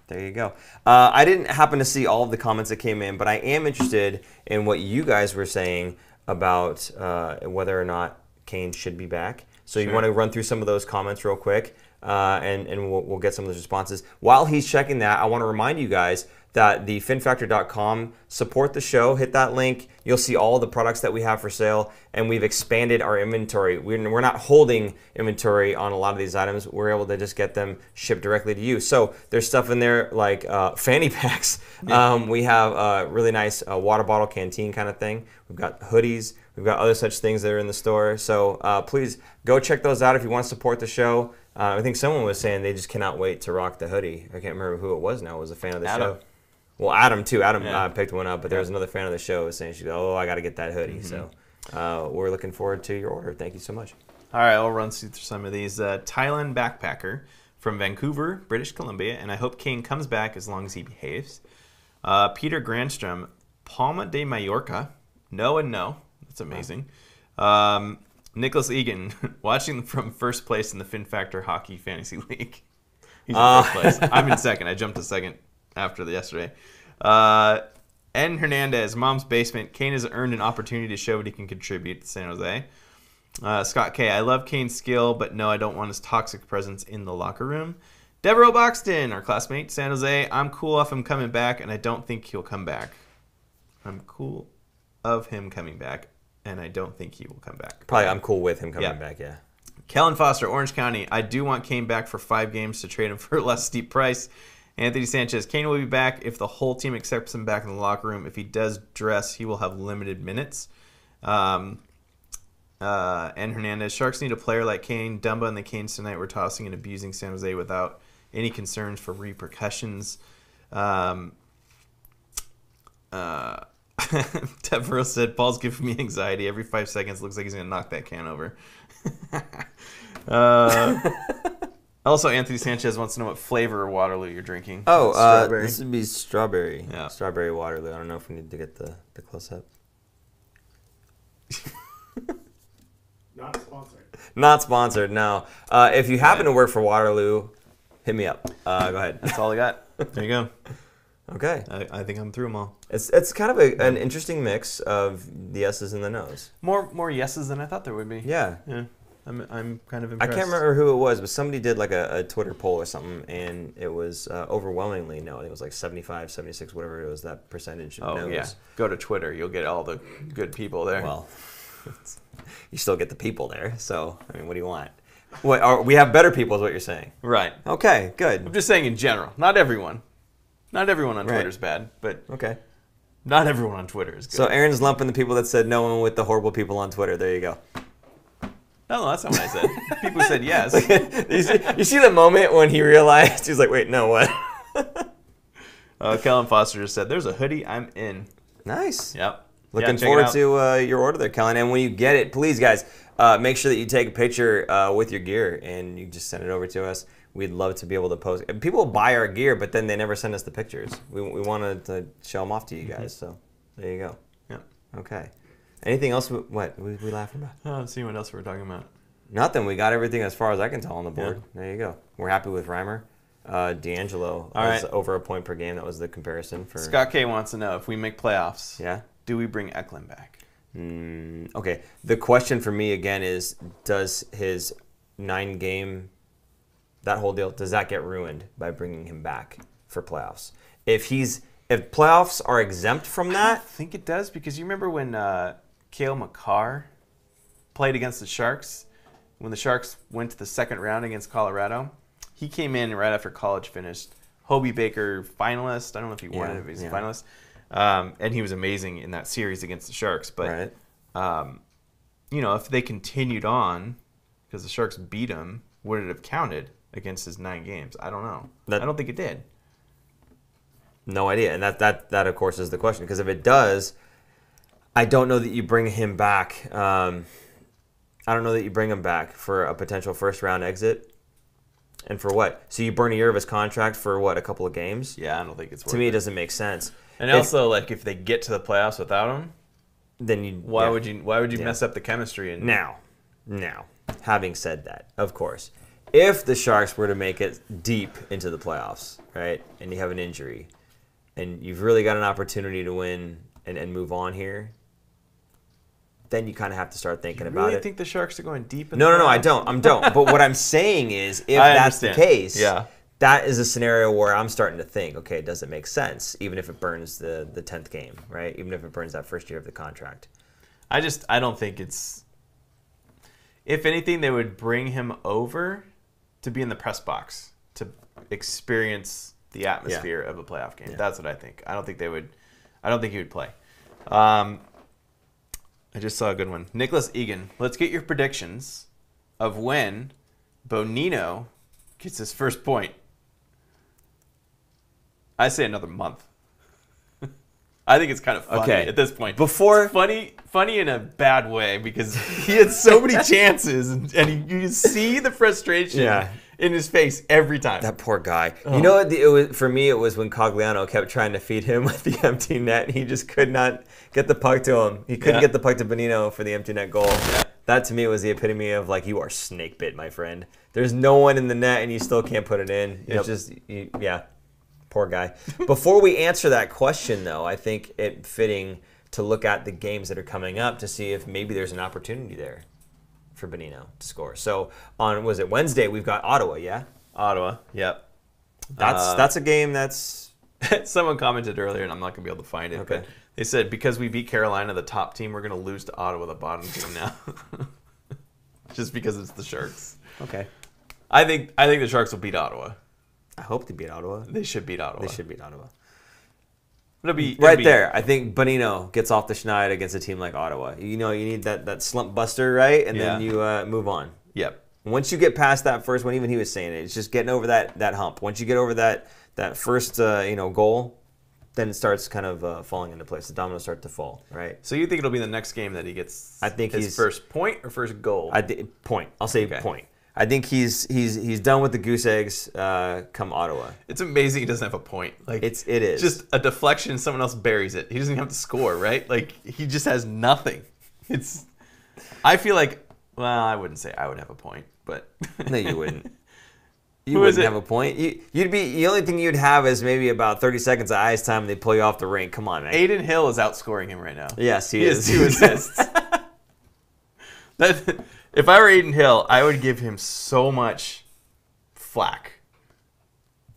Speaker 1: There you go. Uh, I didn't happen to see all of the comments that came in, but I am interested in what you guys were saying about uh, whether or not Kane should be back. So you want to run through some of those comments real quick, uh, and and we'll, we'll get some of those responses. While he's checking that, I want to remind you guys that the finfactor.com support the show. Hit that link. You'll see all the products that we have for sale, and we've expanded our inventory. We're, we're not holding inventory on a lot of these items. We're able to just get them shipped directly to you. So there's stuff in there like uh, (laughs) fanny packs. Um, we have a really nice uh, water bottle canteen kind of thing. We've got hoodies. We've got other such things that are in the store. So uh, please go check those out if you want to support the show. Uh, I think someone was saying they just cannot wait to rock the hoodie. I can't remember who it was now. Was a fan of the
Speaker 2: Adam.
Speaker 1: show. Well, Adam too. Adam
Speaker 2: Yeah.
Speaker 1: uh, picked one up, but there was another fan of the show was saying, "She, oh, I got to get that hoodie." So uh, we're looking forward to your order. Thank you so much.
Speaker 2: All right, I'll run through some of these. Uh, Thailand backpacker from Vancouver, British Columbia, and I hope Kane comes back as long as he behaves. Uh, Peter Grandstrom, Palma de Mallorca, no and no. That's amazing. Um, Nicholas Egan, (laughs) watching from first place in the Fin Factor Hockey Fantasy (laughs) League. He's in
Speaker 1: Ah.
Speaker 2: first place. I'm in second. I jumped to second after the yesterday. Uh, N. Hernandez, Mom's Basement. Kane has earned an opportunity to show what he can contribute to San Jose. Uh, Scott K. I love Kane's skill, but no, I don't want his toxic presence in the locker room. Devereaux Boxton, our classmate, San Jose. I'm cool off him coming back, and I don't think he'll come back. I'm cool of him coming back, and I don't think he will come back.
Speaker 1: Probably, I'm cool with him coming
Speaker 2: Yeah.
Speaker 1: back. Yeah.
Speaker 2: Kellen Foster, Orange County. I do want Kane back for five games to trade him (laughs) for a less steep price. Anthony Sanchez, Kane will be back if the whole team accepts him back in the locker room. If he does dress, he will have limited minutes. Um, uh, and Hernandez, Sharks need a player like Kane. Dumba and the Canes tonight were tossing and abusing San Jose without any concerns for repercussions. Um, uh, (laughs) Devereaux said, Paul's giving me anxiety. Every five seconds looks like he's going to knock that can over. (laughs) uh, (laughs) also, Anthony Sanchez wants to know what flavor of Waterloo you're drinking.
Speaker 1: Oh, uh, this would be strawberry.
Speaker 2: Yeah.
Speaker 1: Strawberry Waterloo. I don't know if we need to get the, the close up.
Speaker 5: Not sponsored.
Speaker 1: Not sponsored. No. Uh, if you happen to work for Waterloo, hit me up. Uh, go ahead.
Speaker 2: That's all I got. There you go.
Speaker 1: Okay.
Speaker 2: I, I think I'm through them all.
Speaker 1: It's it's kind of a, an interesting mix of the yeses and the nos.
Speaker 2: More more yeses than I thought there would be.
Speaker 1: Yeah.
Speaker 2: Yeah. I'm, I'm kind of impressed.
Speaker 1: I can't remember who it was, but somebody did like a, a Twitter poll or something, and it was uh, overwhelmingly no. I think it was like 75, 76, whatever it was, that percentage of
Speaker 2: Oh,
Speaker 1: no's.
Speaker 2: yeah. Go to Twitter. You'll get all the good people there.
Speaker 1: Well, (laughs) you still get the people there. So, I mean, what do you want? What, are, we have better people, is what you're saying.
Speaker 2: right.
Speaker 1: Okay, good.
Speaker 2: I'm just saying in general. Not everyone. Not everyone on
Speaker 1: Right.
Speaker 2: Twitter's bad, but
Speaker 1: Okay.
Speaker 2: not everyone on Twitter is good.
Speaker 1: So, Aaron's lumping the people that said no one with the horrible people on Twitter. There you go.
Speaker 2: no, that's not what I said. (laughs) people said yes. (laughs)
Speaker 1: you, see, you see the moment when he realized, he's like, wait, no, what? (laughs)
Speaker 2: Uh, Kellen Foster just said, "There's a hoodie. I'm in."
Speaker 1: nice.
Speaker 2: Yep.
Speaker 1: Looking
Speaker 2: Yeah,
Speaker 1: forward to uh, your order there, Kellen. And when you get it, please, guys, uh, make sure that you take a picture uh, with your gear and you just send it over to us. We'd love to be able to post. People buy our gear, but then they never send us the pictures. We, we wanted to show them off to you guys. So there you go.
Speaker 2: Yep.
Speaker 1: Okay. Anything else? we- What we, we laughing about?
Speaker 2: Oh, let's see what else we're talking about.
Speaker 1: Nothing. We got everything as far as I can tell on the board. There you go. We're happy with Reimer. Uh, DeAngelo
Speaker 2: All
Speaker 1: was
Speaker 2: right.
Speaker 1: over a point per game. That was the comparison for.
Speaker 2: Scott K wants to know if we make playoffs.
Speaker 1: Yeah.
Speaker 2: Do we bring Eklund back?
Speaker 1: Mm, okay. The question for me again is: Does his nine game, that whole deal, does that get ruined by bringing him back for playoffs? If he's if playoffs are exempt from that, I
Speaker 2: think it does because you remember when uh, Cale Makar played against the Sharks when the Sharks went to the second round against Colorado. He came in right after college finished. Hobey Baker finalist. I don't know if he won
Speaker 1: Yeah,
Speaker 2: it, if he's
Speaker 1: yeah.
Speaker 2: a finalist. Um, and he was amazing in that series against the Sharks. But
Speaker 1: right?
Speaker 2: um, you know, if they continued on because the Sharks beat him, would it have counted against his nine games? I don't know.
Speaker 1: That-
Speaker 2: I don't think it did.
Speaker 1: No idea, and that that that of course is the question. Because if it does, I don't know that you bring him back. Um, I don't know that you bring him back for a potential first round exit. And for what? So you burn a year of his contract for what? A couple of games?
Speaker 2: Yeah, I don't think it's
Speaker 1: To me, it doesn't make sense.
Speaker 2: And
Speaker 1: If-
Speaker 2: also, like, if they get to the playoffs without him,
Speaker 1: then you
Speaker 2: Why
Speaker 1: yeah.
Speaker 2: would you? Why would you
Speaker 1: Yeah.
Speaker 2: mess up the chemistry? And
Speaker 1: Now, now, having said that, of course, if the Sharks were to make it deep into the playoffs, right, and you have an injury, and you've really got an opportunity to win and, and move on here, then you kind of have to start thinking
Speaker 2: You
Speaker 1: about
Speaker 2: really
Speaker 1: it.
Speaker 2: think the Sharks are going deep? In
Speaker 1: no,
Speaker 2: the
Speaker 1: no, no, I don't. I'm don't. (laughs) But what I'm saying is, if
Speaker 2: I
Speaker 1: that's the case,
Speaker 2: Yeah.
Speaker 1: that is a scenario where I'm starting to think, okay, it does it make sense, even if it burns the the tenth game, right? Even if it burns that first year of the contract.
Speaker 2: I just I don't think it's. If anything, they would bring him over to be in the press box to experience the atmosphere of a playoff game.
Speaker 1: Yeah.
Speaker 2: That's what I think. I don't think they would. I don't think he would play. Um, I just saw a good one. Nicholas Egan. Let's get your predictions of when Bonino gets his first point. I say another month. I think it's kind of funny
Speaker 1: Okay.
Speaker 2: at this point.
Speaker 1: Before-
Speaker 2: funny, funny in a bad way because (laughs) he had so (laughs) many chances, and, and you, you see the frustration
Speaker 1: Yeah.
Speaker 2: in his face every time.
Speaker 1: That poor guy.
Speaker 2: Oh.
Speaker 1: You know, what the, it was for me. It was when Cogliano kept trying to feed him (laughs) with the empty net, and he just could not get the puck to him. He couldn't
Speaker 2: Yeah.
Speaker 1: get the puck to Bonino for the empty net goal. That to me was the epitome of like you are snake bit, my friend. There's no one in the net, and you still can't put it in.
Speaker 2: Yep.
Speaker 1: It's just, you, yeah, poor guy. (laughs) Before we answer that question, though, I think it fitting to look at the games that are coming up to see if maybe there's an opportunity there for Bonino to score. So on was it Wednesday? We've got Ottawa. Yeah.
Speaker 2: Ottawa. Yep.
Speaker 1: That's
Speaker 2: Uh,
Speaker 1: that's a game that's (laughs)
Speaker 2: Someone commented earlier, and I'm not gonna be able to find it.
Speaker 1: Okay.
Speaker 2: But they said because we beat Carolina, the top team, we're gonna lose to Ottawa, the bottom team now. (laughs) Just because it's the Sharks.
Speaker 1: okay.
Speaker 2: I think I think the Sharks will beat Ottawa.
Speaker 1: I hope to beat Ottawa.
Speaker 2: They should beat Ottawa.
Speaker 1: They should beat Ottawa.
Speaker 2: It'll be it'll
Speaker 1: Right
Speaker 2: be-
Speaker 1: there, I think Bonino gets off the schneid against a team like Ottawa. You know, you need that, that slump buster, right? And then you uh, move on.
Speaker 2: Yep.
Speaker 1: Once you get past that first one, even he was saying it, it's just getting over that that hump. Once you get over that that first uh, you know goal, then it starts kind of uh, falling into place. The dominoes start to fall, right?
Speaker 2: So you think it'll be the next game that he gets?
Speaker 1: I think
Speaker 2: his
Speaker 1: he's-
Speaker 2: first point or first goal.
Speaker 1: I th- point. I'll say
Speaker 2: Okay.
Speaker 1: point. I think he's he's he's done with the goose eggs. Uh, come Ottawa,
Speaker 2: it's amazing he doesn't have a point. Like
Speaker 1: it's it is
Speaker 2: just a deflection. Someone else buries it. He doesn't have to score, right? Like he just has nothing. It's. I feel like. Well, I wouldn't say I would have a point, but (laughs)
Speaker 1: No, you wouldn't. (laughs) You
Speaker 2: Who
Speaker 1: wouldn't have a point. You, you'd be the only thing you'd have is maybe about thirty seconds of ice time, and they pull you off the rink. Come on, man.
Speaker 2: Adin Hill is outscoring him right now.
Speaker 1: Yes, he,
Speaker 2: he
Speaker 1: is.
Speaker 2: has two assists. (laughs) that, if I were Adin Hill, I would give him so much flack.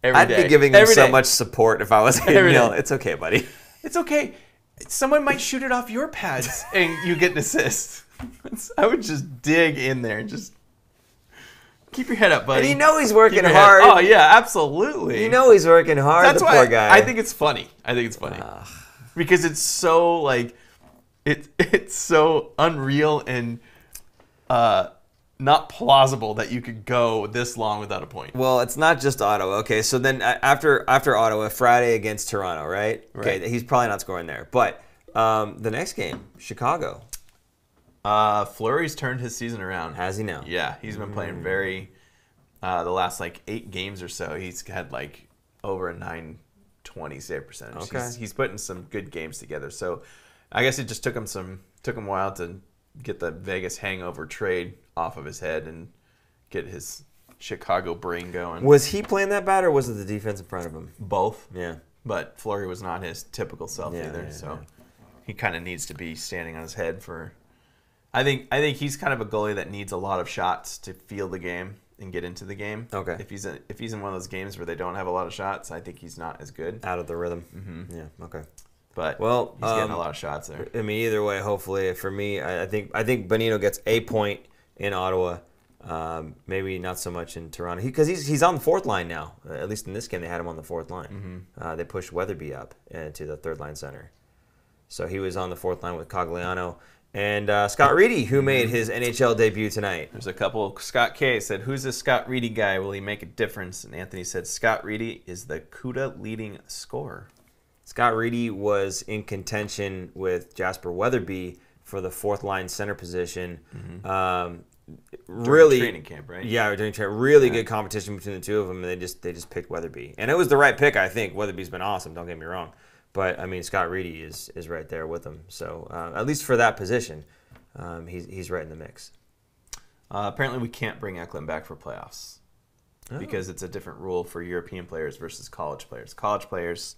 Speaker 2: Every
Speaker 1: I'd
Speaker 2: day.
Speaker 1: be giving him
Speaker 2: Every
Speaker 1: so
Speaker 2: day.
Speaker 1: much support if I was
Speaker 2: Every
Speaker 1: Hill.
Speaker 2: day.
Speaker 1: It's okay, buddy.
Speaker 2: It's okay. Someone might shoot it off your pads and you get an assist. (laughs) I would just dig in there and just keep your head up, buddy.
Speaker 1: And you know he's working hard.
Speaker 2: Oh yeah, absolutely.
Speaker 1: You know he's working hard.
Speaker 2: That's
Speaker 1: the
Speaker 2: why
Speaker 1: poor
Speaker 2: I-
Speaker 1: guy.
Speaker 2: I think it's funny. I think it's funny because it's so like it (laughs) it's so unreal and uh, not plausible that you could go this long without a point.
Speaker 1: Well, it's not just Ottawa. Okay, so then uh, after after Ottawa, Friday against Toronto, right? Okay,
Speaker 2: Right.
Speaker 1: he's probably not scoring there. But um, the next game, Chicago,
Speaker 2: Uh, Fleury's turned his season around.
Speaker 1: has he now?
Speaker 2: Yeah, he's been playing very. Uh, the last like eight games or so, he's had like over a 920 save percentage.
Speaker 1: Okay.
Speaker 2: He's, he's putting some good games together. So, I guess it just took him some took him a while to get the Vegas hangover trade off of his head and get his Chicago brain going.
Speaker 1: Was he playing that bad, or was it the defense in front of him?
Speaker 2: Both,
Speaker 1: Yeah.
Speaker 2: but Fleury was not his typical self
Speaker 1: Yeah,
Speaker 2: either.
Speaker 1: yeah,
Speaker 2: so
Speaker 1: yeah.
Speaker 2: he kind of needs to be standing on his head for. I think I think he's kind of a goalie that needs a lot of shots to feel the game and get into the game.
Speaker 1: Okay.
Speaker 2: If he's in, if he's in one of those games where they don't have a lot of shots, I think he's not as good.
Speaker 1: Out of the rhythm. Mm-hmm. Yeah. Okay.
Speaker 2: But
Speaker 1: Well,
Speaker 2: he's getting
Speaker 1: um,
Speaker 2: a lot of shots there.
Speaker 1: I mean, either way, hopefully, for me, I, I think I think Bonino gets a point in Ottawa. Um, maybe not so much in Toronto because he's he's on the fourth line now. Uh, at least in this game, they had him on the fourth line.
Speaker 2: Mm-hmm.
Speaker 1: Uh, they pushed Weatherby up into the third line center, so he was on the fourth line with Cogliano and uh, Scott Reedy, who made his NHL debut tonight.
Speaker 2: There's a couple. Scott K said, "Who's this Scott Reedy guy? Will he make a difference?" And Anthony said, "Scott Reedy is the Cuda leading scorer."
Speaker 1: Scott Reedy was in contention with Jasper Weatherby for the fourth line center position. Um, really,
Speaker 2: training camp, right?
Speaker 1: Yeah, during training, really good competition between the two of them, and they just they just picked Weatherby, and it was the right pick. I think Weatherby's been awesome. Don't get me wrong, but I mean Scott Reedy is is right there with them. So uh, at least for that position, um, he's he's right in the mix.
Speaker 2: Uh, apparently, we can't bring Eklund back for playoffs
Speaker 1: Oh.
Speaker 2: because it's a different rule for European players versus college players. College players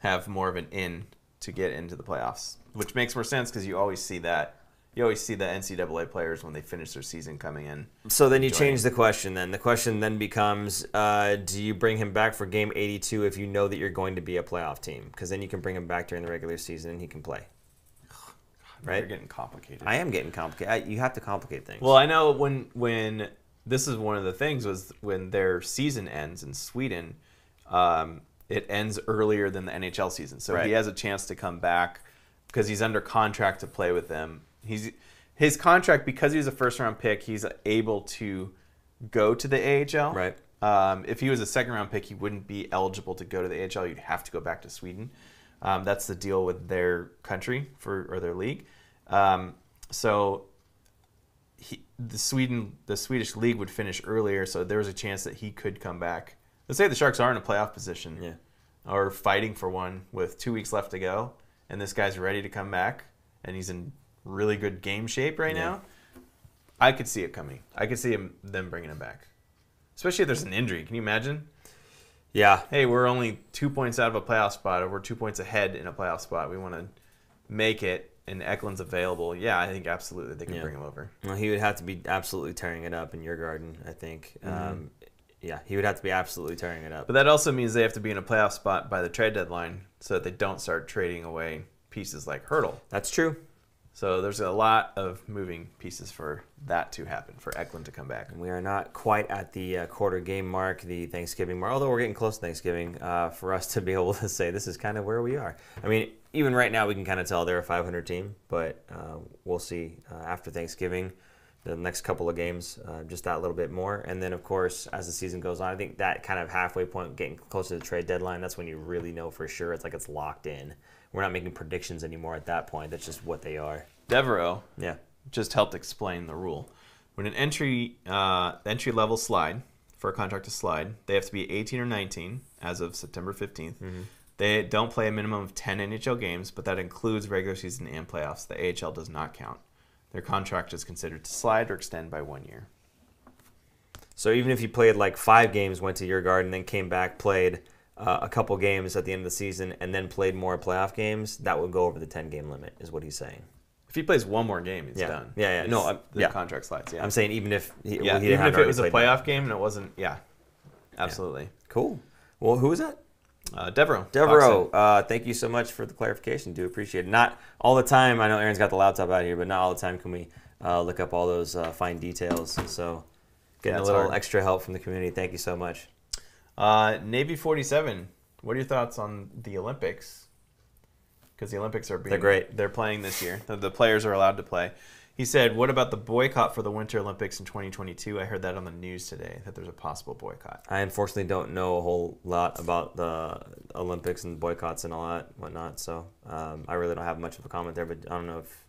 Speaker 2: have more of an in to get into the playoffs, which makes more sense because you always see that you always see the NCAA players when they finish their season coming in.
Speaker 1: So then you change the question. Then the question then becomes: uh, Do you bring him back for game 82 if you know that you're going to be a playoff team? Because then you can bring him back during the regular season and he can play.
Speaker 2: Right,
Speaker 1: Right.
Speaker 2: You're getting complicated.
Speaker 1: I am getting complicated. You have to complicate things.
Speaker 2: Well, I know when when this is one of the things was when their season ends in Sweden, um, it ends earlier than the NHL season, so
Speaker 1: Right.
Speaker 2: he has a chance to come back because he's under contract to play with them. He's his contract because he's a first round pick. He's able to go to the AHL.
Speaker 1: Right.
Speaker 2: Um, if he was a second round pick, he wouldn't be eligible to go to the AHL. You'd have to go back to Sweden. Um, that's the deal with their country for or their league. Um, so he, the Sweden, the Swedish league would finish earlier, so there was a chance that he could come back. Let's say the Sharks are in a playoff position,
Speaker 1: Yeah.
Speaker 2: or fighting for one with two weeks left to go, and this guy's ready to come back, and he's in really good game shape right
Speaker 1: Yeah.
Speaker 2: now. I could see it coming. I could see him them bringing him back, especially if there's an injury. Can you imagine?
Speaker 1: yeah.
Speaker 2: Hey, we're only two points out of a playoff spot, or we're two points ahead in a playoff spot. We want to make it, and Eklund's available. Yeah, I think absolutely they can
Speaker 1: Yeah.
Speaker 2: bring him over.
Speaker 1: Well, he would have to be absolutely tearing it up in Djurgården. I think. Um, yeah, he would have to be absolutely tearing it up.
Speaker 2: But that also means they have to be in a playoff spot by the trade deadline so that they don't start trading away pieces like Hertl.
Speaker 1: That's true.
Speaker 2: So there's a lot of moving pieces for that to happen, for Eklund to come back.
Speaker 1: And we are not quite at the uh, quarter game mark, the Thanksgiving mark, although we're getting close to Thanksgiving uh, for us (laughs) to be able to say this is kind of where we are. I mean, even right now, we can kind of tell they're a 500 team, but uh, we'll see uh, after Thanksgiving, the next couple of games, uh, just that little bit more. And then, of course, as the season goes on, I think that kind of halfway point, getting closer to the trade deadline, that's when you really know for sure. It's like it's locked in. We're not making predictions anymore at that point. That's just what they are.
Speaker 2: Devereaux
Speaker 1: Yeah.
Speaker 2: just helped explain the rule. When an entry uh, entry level slide for a contract to slide, they have to be 18 or 19 as of September 15th. They don't play a minimum of 10 NHL games, but that includes regular season and playoffs. The AHL does not count. Their contract is considered to slide or extend by one year.
Speaker 1: So even if you played like five games, went to Djurgården, then came back, played uh, a couple games at the end of the season, and then played more playoff games, that would go over the 10 game limit, is what he's saying.
Speaker 2: If he plays one more game, he's
Speaker 1: Yeah.
Speaker 2: done.
Speaker 1: Yeah, yeah.
Speaker 2: It's-
Speaker 1: No, I'm-
Speaker 2: the
Speaker 1: yeah.
Speaker 2: contract slides. Yeah,
Speaker 1: I'm saying even if he,
Speaker 2: yeah.
Speaker 1: well,
Speaker 2: even if it was a playoff
Speaker 1: that.
Speaker 2: game and it wasn't, yeah, absolutely.
Speaker 1: Cool. Well, who was that?
Speaker 2: Uh, Devereaux.
Speaker 1: Devereaux. Uh, thank you so much for the clarification. Do appreciate it. Not all the time. I know Aaron's got the laptop out here, but not all the time can we uh, look up all those uh, fine details. So getting a little
Speaker 2: hard.
Speaker 1: extra help from the community. Thank you so much.
Speaker 2: Uh, Navy 47. What are your thoughts on the Olympics? Because the Olympics are being
Speaker 1: They're great.
Speaker 2: They're playing this year. The, the players are allowed to play. He said, "What about the boycott for the Winter Olympics in 2022?" I heard that on the news today that there's a possible boycott.
Speaker 1: I unfortunately don't know a whole lot about the Olympics and boycotts and all that whatnot. So um, I really don't have much of a comment there. But I don't know if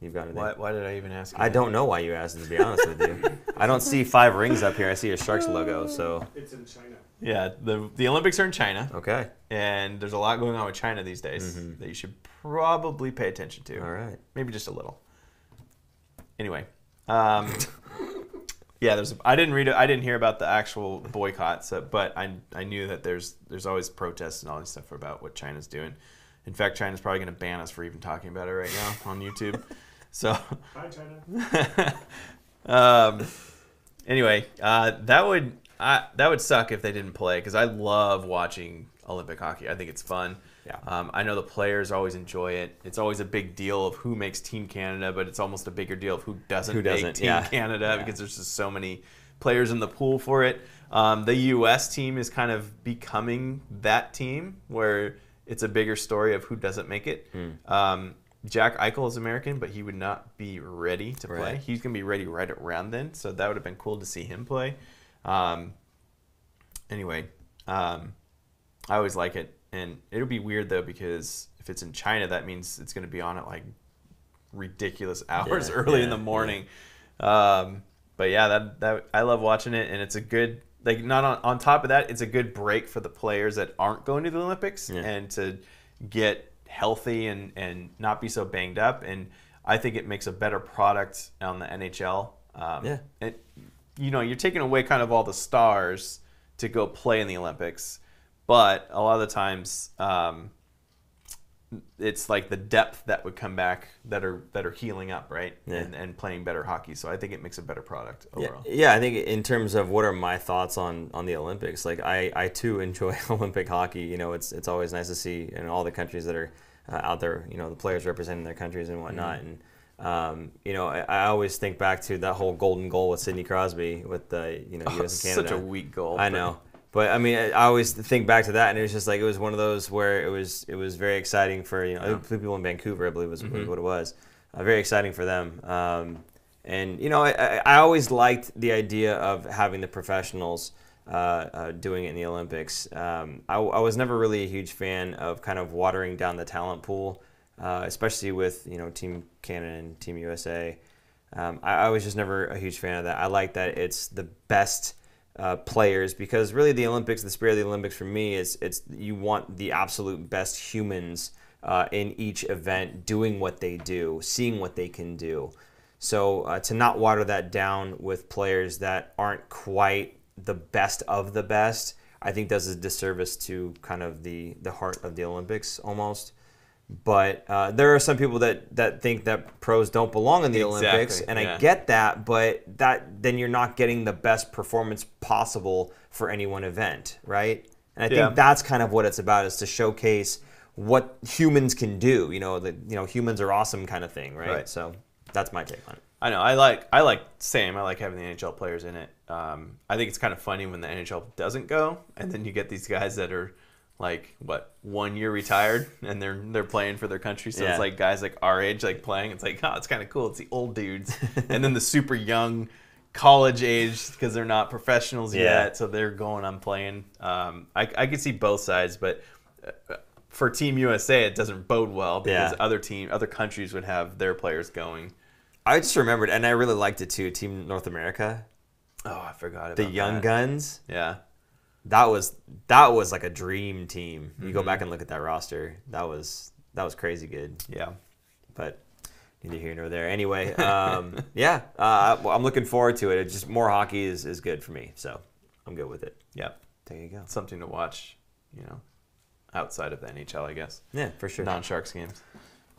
Speaker 1: you've got anything.
Speaker 2: Why, why did I even ask? You
Speaker 1: I
Speaker 2: that?
Speaker 1: don't know why you asked. To be honest with you, I don't see five rings up here. I see a Sharks logo. So
Speaker 6: It's in China.
Speaker 2: Yeah, the the Olympics are in China,
Speaker 1: okay,
Speaker 2: and there's a lot going on with China these days
Speaker 1: Mhm.
Speaker 2: that you should probably pay attention to.
Speaker 1: all right.
Speaker 2: maybe just a little. Anyway, um, (laughs) yeah, there's. I didn't read it. I didn't hear about the actual boycott, so, but I I knew that there's there's always protests and all this stuff about what China's doing. In fact, China's probably going to ban us for even talking about it right now on YouTube. (laughs) So,
Speaker 6: Hi, China. (laughs)
Speaker 2: um, anyway, uh, that would I, that would suck if they didn't play because I love watching Olympic hockey. I think it's fun.
Speaker 1: Yeah.
Speaker 2: Um, I know the players always enjoy it. It's always a big deal of who makes Team Canada, but it's almost a bigger deal of who doesn't,
Speaker 1: Who
Speaker 2: make
Speaker 1: doesn't,
Speaker 2: Team
Speaker 1: yeah.
Speaker 2: Canada
Speaker 1: Yeah.
Speaker 2: because there's just so many players in the pool for it. Um, the U.S. team is kind of becoming that team where it's a bigger story of who doesn't make it.
Speaker 1: Hmm.
Speaker 2: Um, Jack Eichel is American, but he would not be ready to play. He's going to be ready right around then, so that would have been cool to see him play. Um, anyway, um, I always like it, and it'll be weird though because if it's in China, that means it's going to be on at like ridiculous (laughs) hours
Speaker 1: Yeah,
Speaker 2: early in the morning. Um, but yeah, that that I love watching it, and it's a good like not on on top of that, it's a good break for the players that aren't going to the Olympics
Speaker 1: Yeah.
Speaker 2: and to get healthy and and not be so banged up. And I think it makes a better product on the NHL. Um,
Speaker 1: Yeah.
Speaker 2: It, you know, you're taking away kind of all the stars to go play in the Olympics, but a lot of the times, um, it's like the depth that would come back that are that are healing up, right?
Speaker 1: Yeah.
Speaker 2: And, and playing better hockey. So I think it makes a better product overall.
Speaker 1: yeah, I think in terms of what are my thoughts on on the Olympics, like I, I too enjoy (laughs) Olympic hockey. You know, it's it's always nice to see in all the countries that are uh, out there. You know, the players representing their countries and whatnot.
Speaker 2: Mm-hmm.
Speaker 1: And um, you know, I, I always think back to that whole golden goal with Sidney Crosby with the you know
Speaker 2: Oh,
Speaker 1: U.S. and Canada.
Speaker 2: such a weak goal.
Speaker 1: I know. But I mean, I always think back to that, and it was just like it was one of those where it was it was very exciting for you know people in Vancouver, I believe was
Speaker 2: Mm-hmm.
Speaker 1: what it was, uh, very exciting for them. Um, and you know, I, I, I always liked the idea of having the professionals uh, uh, doing it in the Olympics. Um, I, I was never really a huge fan of kind of watering down the talent pool, uh, especially with you know Team Canada and Team USA. Um, I, I was just never a huge fan of that. I like that it's the best uh, players because really the Olympics, the spirit of the Olympics for me is it's you want the absolute best humans uh, in each event doing what they do, seeing what they can do. So uh, to not water that down with players that aren't quite the best of the best, I think does a disservice to kind of the the heart of the Olympics almost. But uh, there are some people that, that think that pros don't belong in the
Speaker 2: Exactly,
Speaker 1: Olympics, and
Speaker 2: yeah.
Speaker 1: I get that. But that then you're not getting the best performance possible for any one event, right? And I think
Speaker 2: Yeah.
Speaker 1: that's kind of what it's about is to showcase what humans can do. You know, that you know humans are awesome kind of thing, right?
Speaker 2: Right.
Speaker 1: So that's my take on it.
Speaker 2: I know. I like. I like. Same. I like having the NHL players in it. Um, I think it's kind of funny when the NHL doesn't go, and then you get these guys that are like what one year retired, and they're they're playing for their country. So
Speaker 1: Yeah.
Speaker 2: it's like guys like our age like playing. It's like oh, it's kind of cool. It's the old dudes, (laughs) and then the super young college age because they're not professionals
Speaker 1: Yeah.
Speaker 2: yet, so they're going on playing. Um, I I could see both sides, but. uh, For Team USA, it doesn't bode well because
Speaker 1: Yeah.
Speaker 2: other team, other countries would have their players going.
Speaker 1: I just remembered, and I really liked it too. Team North America,
Speaker 2: Oh, I forgot about
Speaker 1: the Young
Speaker 2: that.
Speaker 1: Guns.
Speaker 2: Yeah.
Speaker 1: That was that was like a dream team. You
Speaker 2: Mm-hmm.
Speaker 1: go back and look at that roster. That was that was crazy good.
Speaker 2: Yeah.
Speaker 1: but neither here nor there. Anyway, um, (laughs) yeah, uh, I'm looking forward to it. It's just more hockey is, is good for me, so I'm good with it.
Speaker 2: Yeah.
Speaker 1: There you go.
Speaker 2: Something to watch, you know, outside of the NHL, I guess.
Speaker 1: Yeah, for sure.
Speaker 2: Non Sharks games.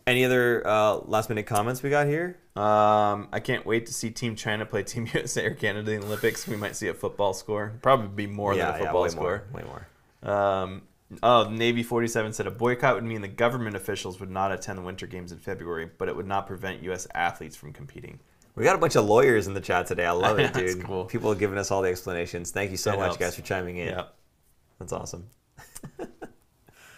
Speaker 1: Any other uh, last minute comments we got here?
Speaker 2: Um, I can't wait to see Team China play Team (laughs) USA or Canada in the Olympics. We might see a football score. Probably be more
Speaker 1: yeah,
Speaker 2: than a football
Speaker 1: way
Speaker 2: score.
Speaker 1: More, way more.
Speaker 2: Um, oh, Navy 47 said a boycott would mean the government officials would not attend the Winter Games in February, but it would not prevent U.S. athletes from competing.
Speaker 1: We got a bunch of lawyers in the chat today. I love (laughs) it, dude.
Speaker 2: cool.
Speaker 1: People are giving us all the explanations. Thank you so
Speaker 2: It
Speaker 1: much,
Speaker 2: helps.
Speaker 1: guys, for chiming in.
Speaker 2: Yeah.
Speaker 1: That's awesome.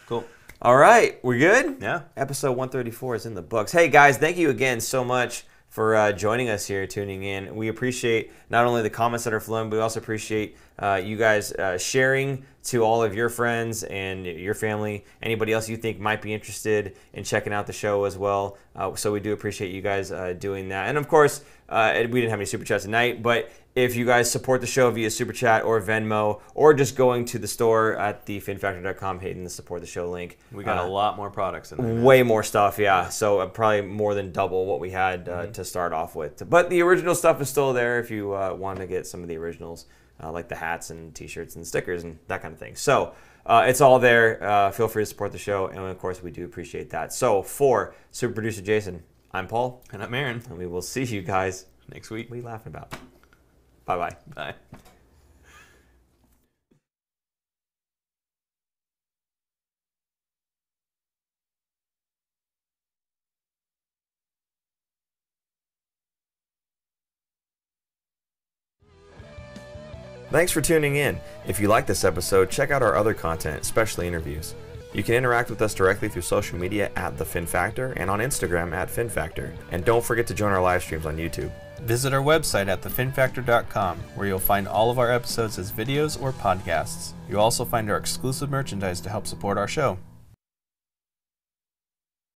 Speaker 2: Cool.
Speaker 1: All right, we're good?
Speaker 2: Yeah.
Speaker 1: Episode 134 is in the books. Hey guys, thank you again so much for uh, joining us here, tuning in. We appreciate not only the comments that are flowing, but we also appreciate uh, you guys uh, sharing to all of your friends and your family, anybody else you think might be interested in checking out the show as well. Uh, so we do appreciate you guys uh, doing that. And of course, uh, we didn't have any super chats tonight, but if you guys support the show via super chat or Venmo, or just going to the store at thefinfactor.com, hitting the support the show link,
Speaker 2: We got
Speaker 1: uh,
Speaker 2: a lot more products in there.
Speaker 1: Way more stuff, yeah. So uh, probably more than double what we had uh, to start off with. But the original stuff is still there if you uh, want to get some of the originals, uh, like the hats and T-shirts and stickers and that kind of thing. So uh, it's all there. Uh, feel free to support the show, and of course we do appreciate that. So for super producer Jason, I'm Paul,
Speaker 2: And I'm Aaron.
Speaker 1: and we will see you guys.
Speaker 2: Next week.
Speaker 1: You laughing about? Bye bye.
Speaker 2: Bye.
Speaker 1: Thanks for tuning in. If you like this episode, check out our other content, especially interviews. You can interact with us directly through social media at The Fin Factor and on Instagram at Fin Factor. And don't forget to join our live streams on YouTube.
Speaker 2: Visit our website at thefinfactor.com, where you'll find all of our episodes as videos or podcasts. You'll also find our exclusive merchandise to help support our show.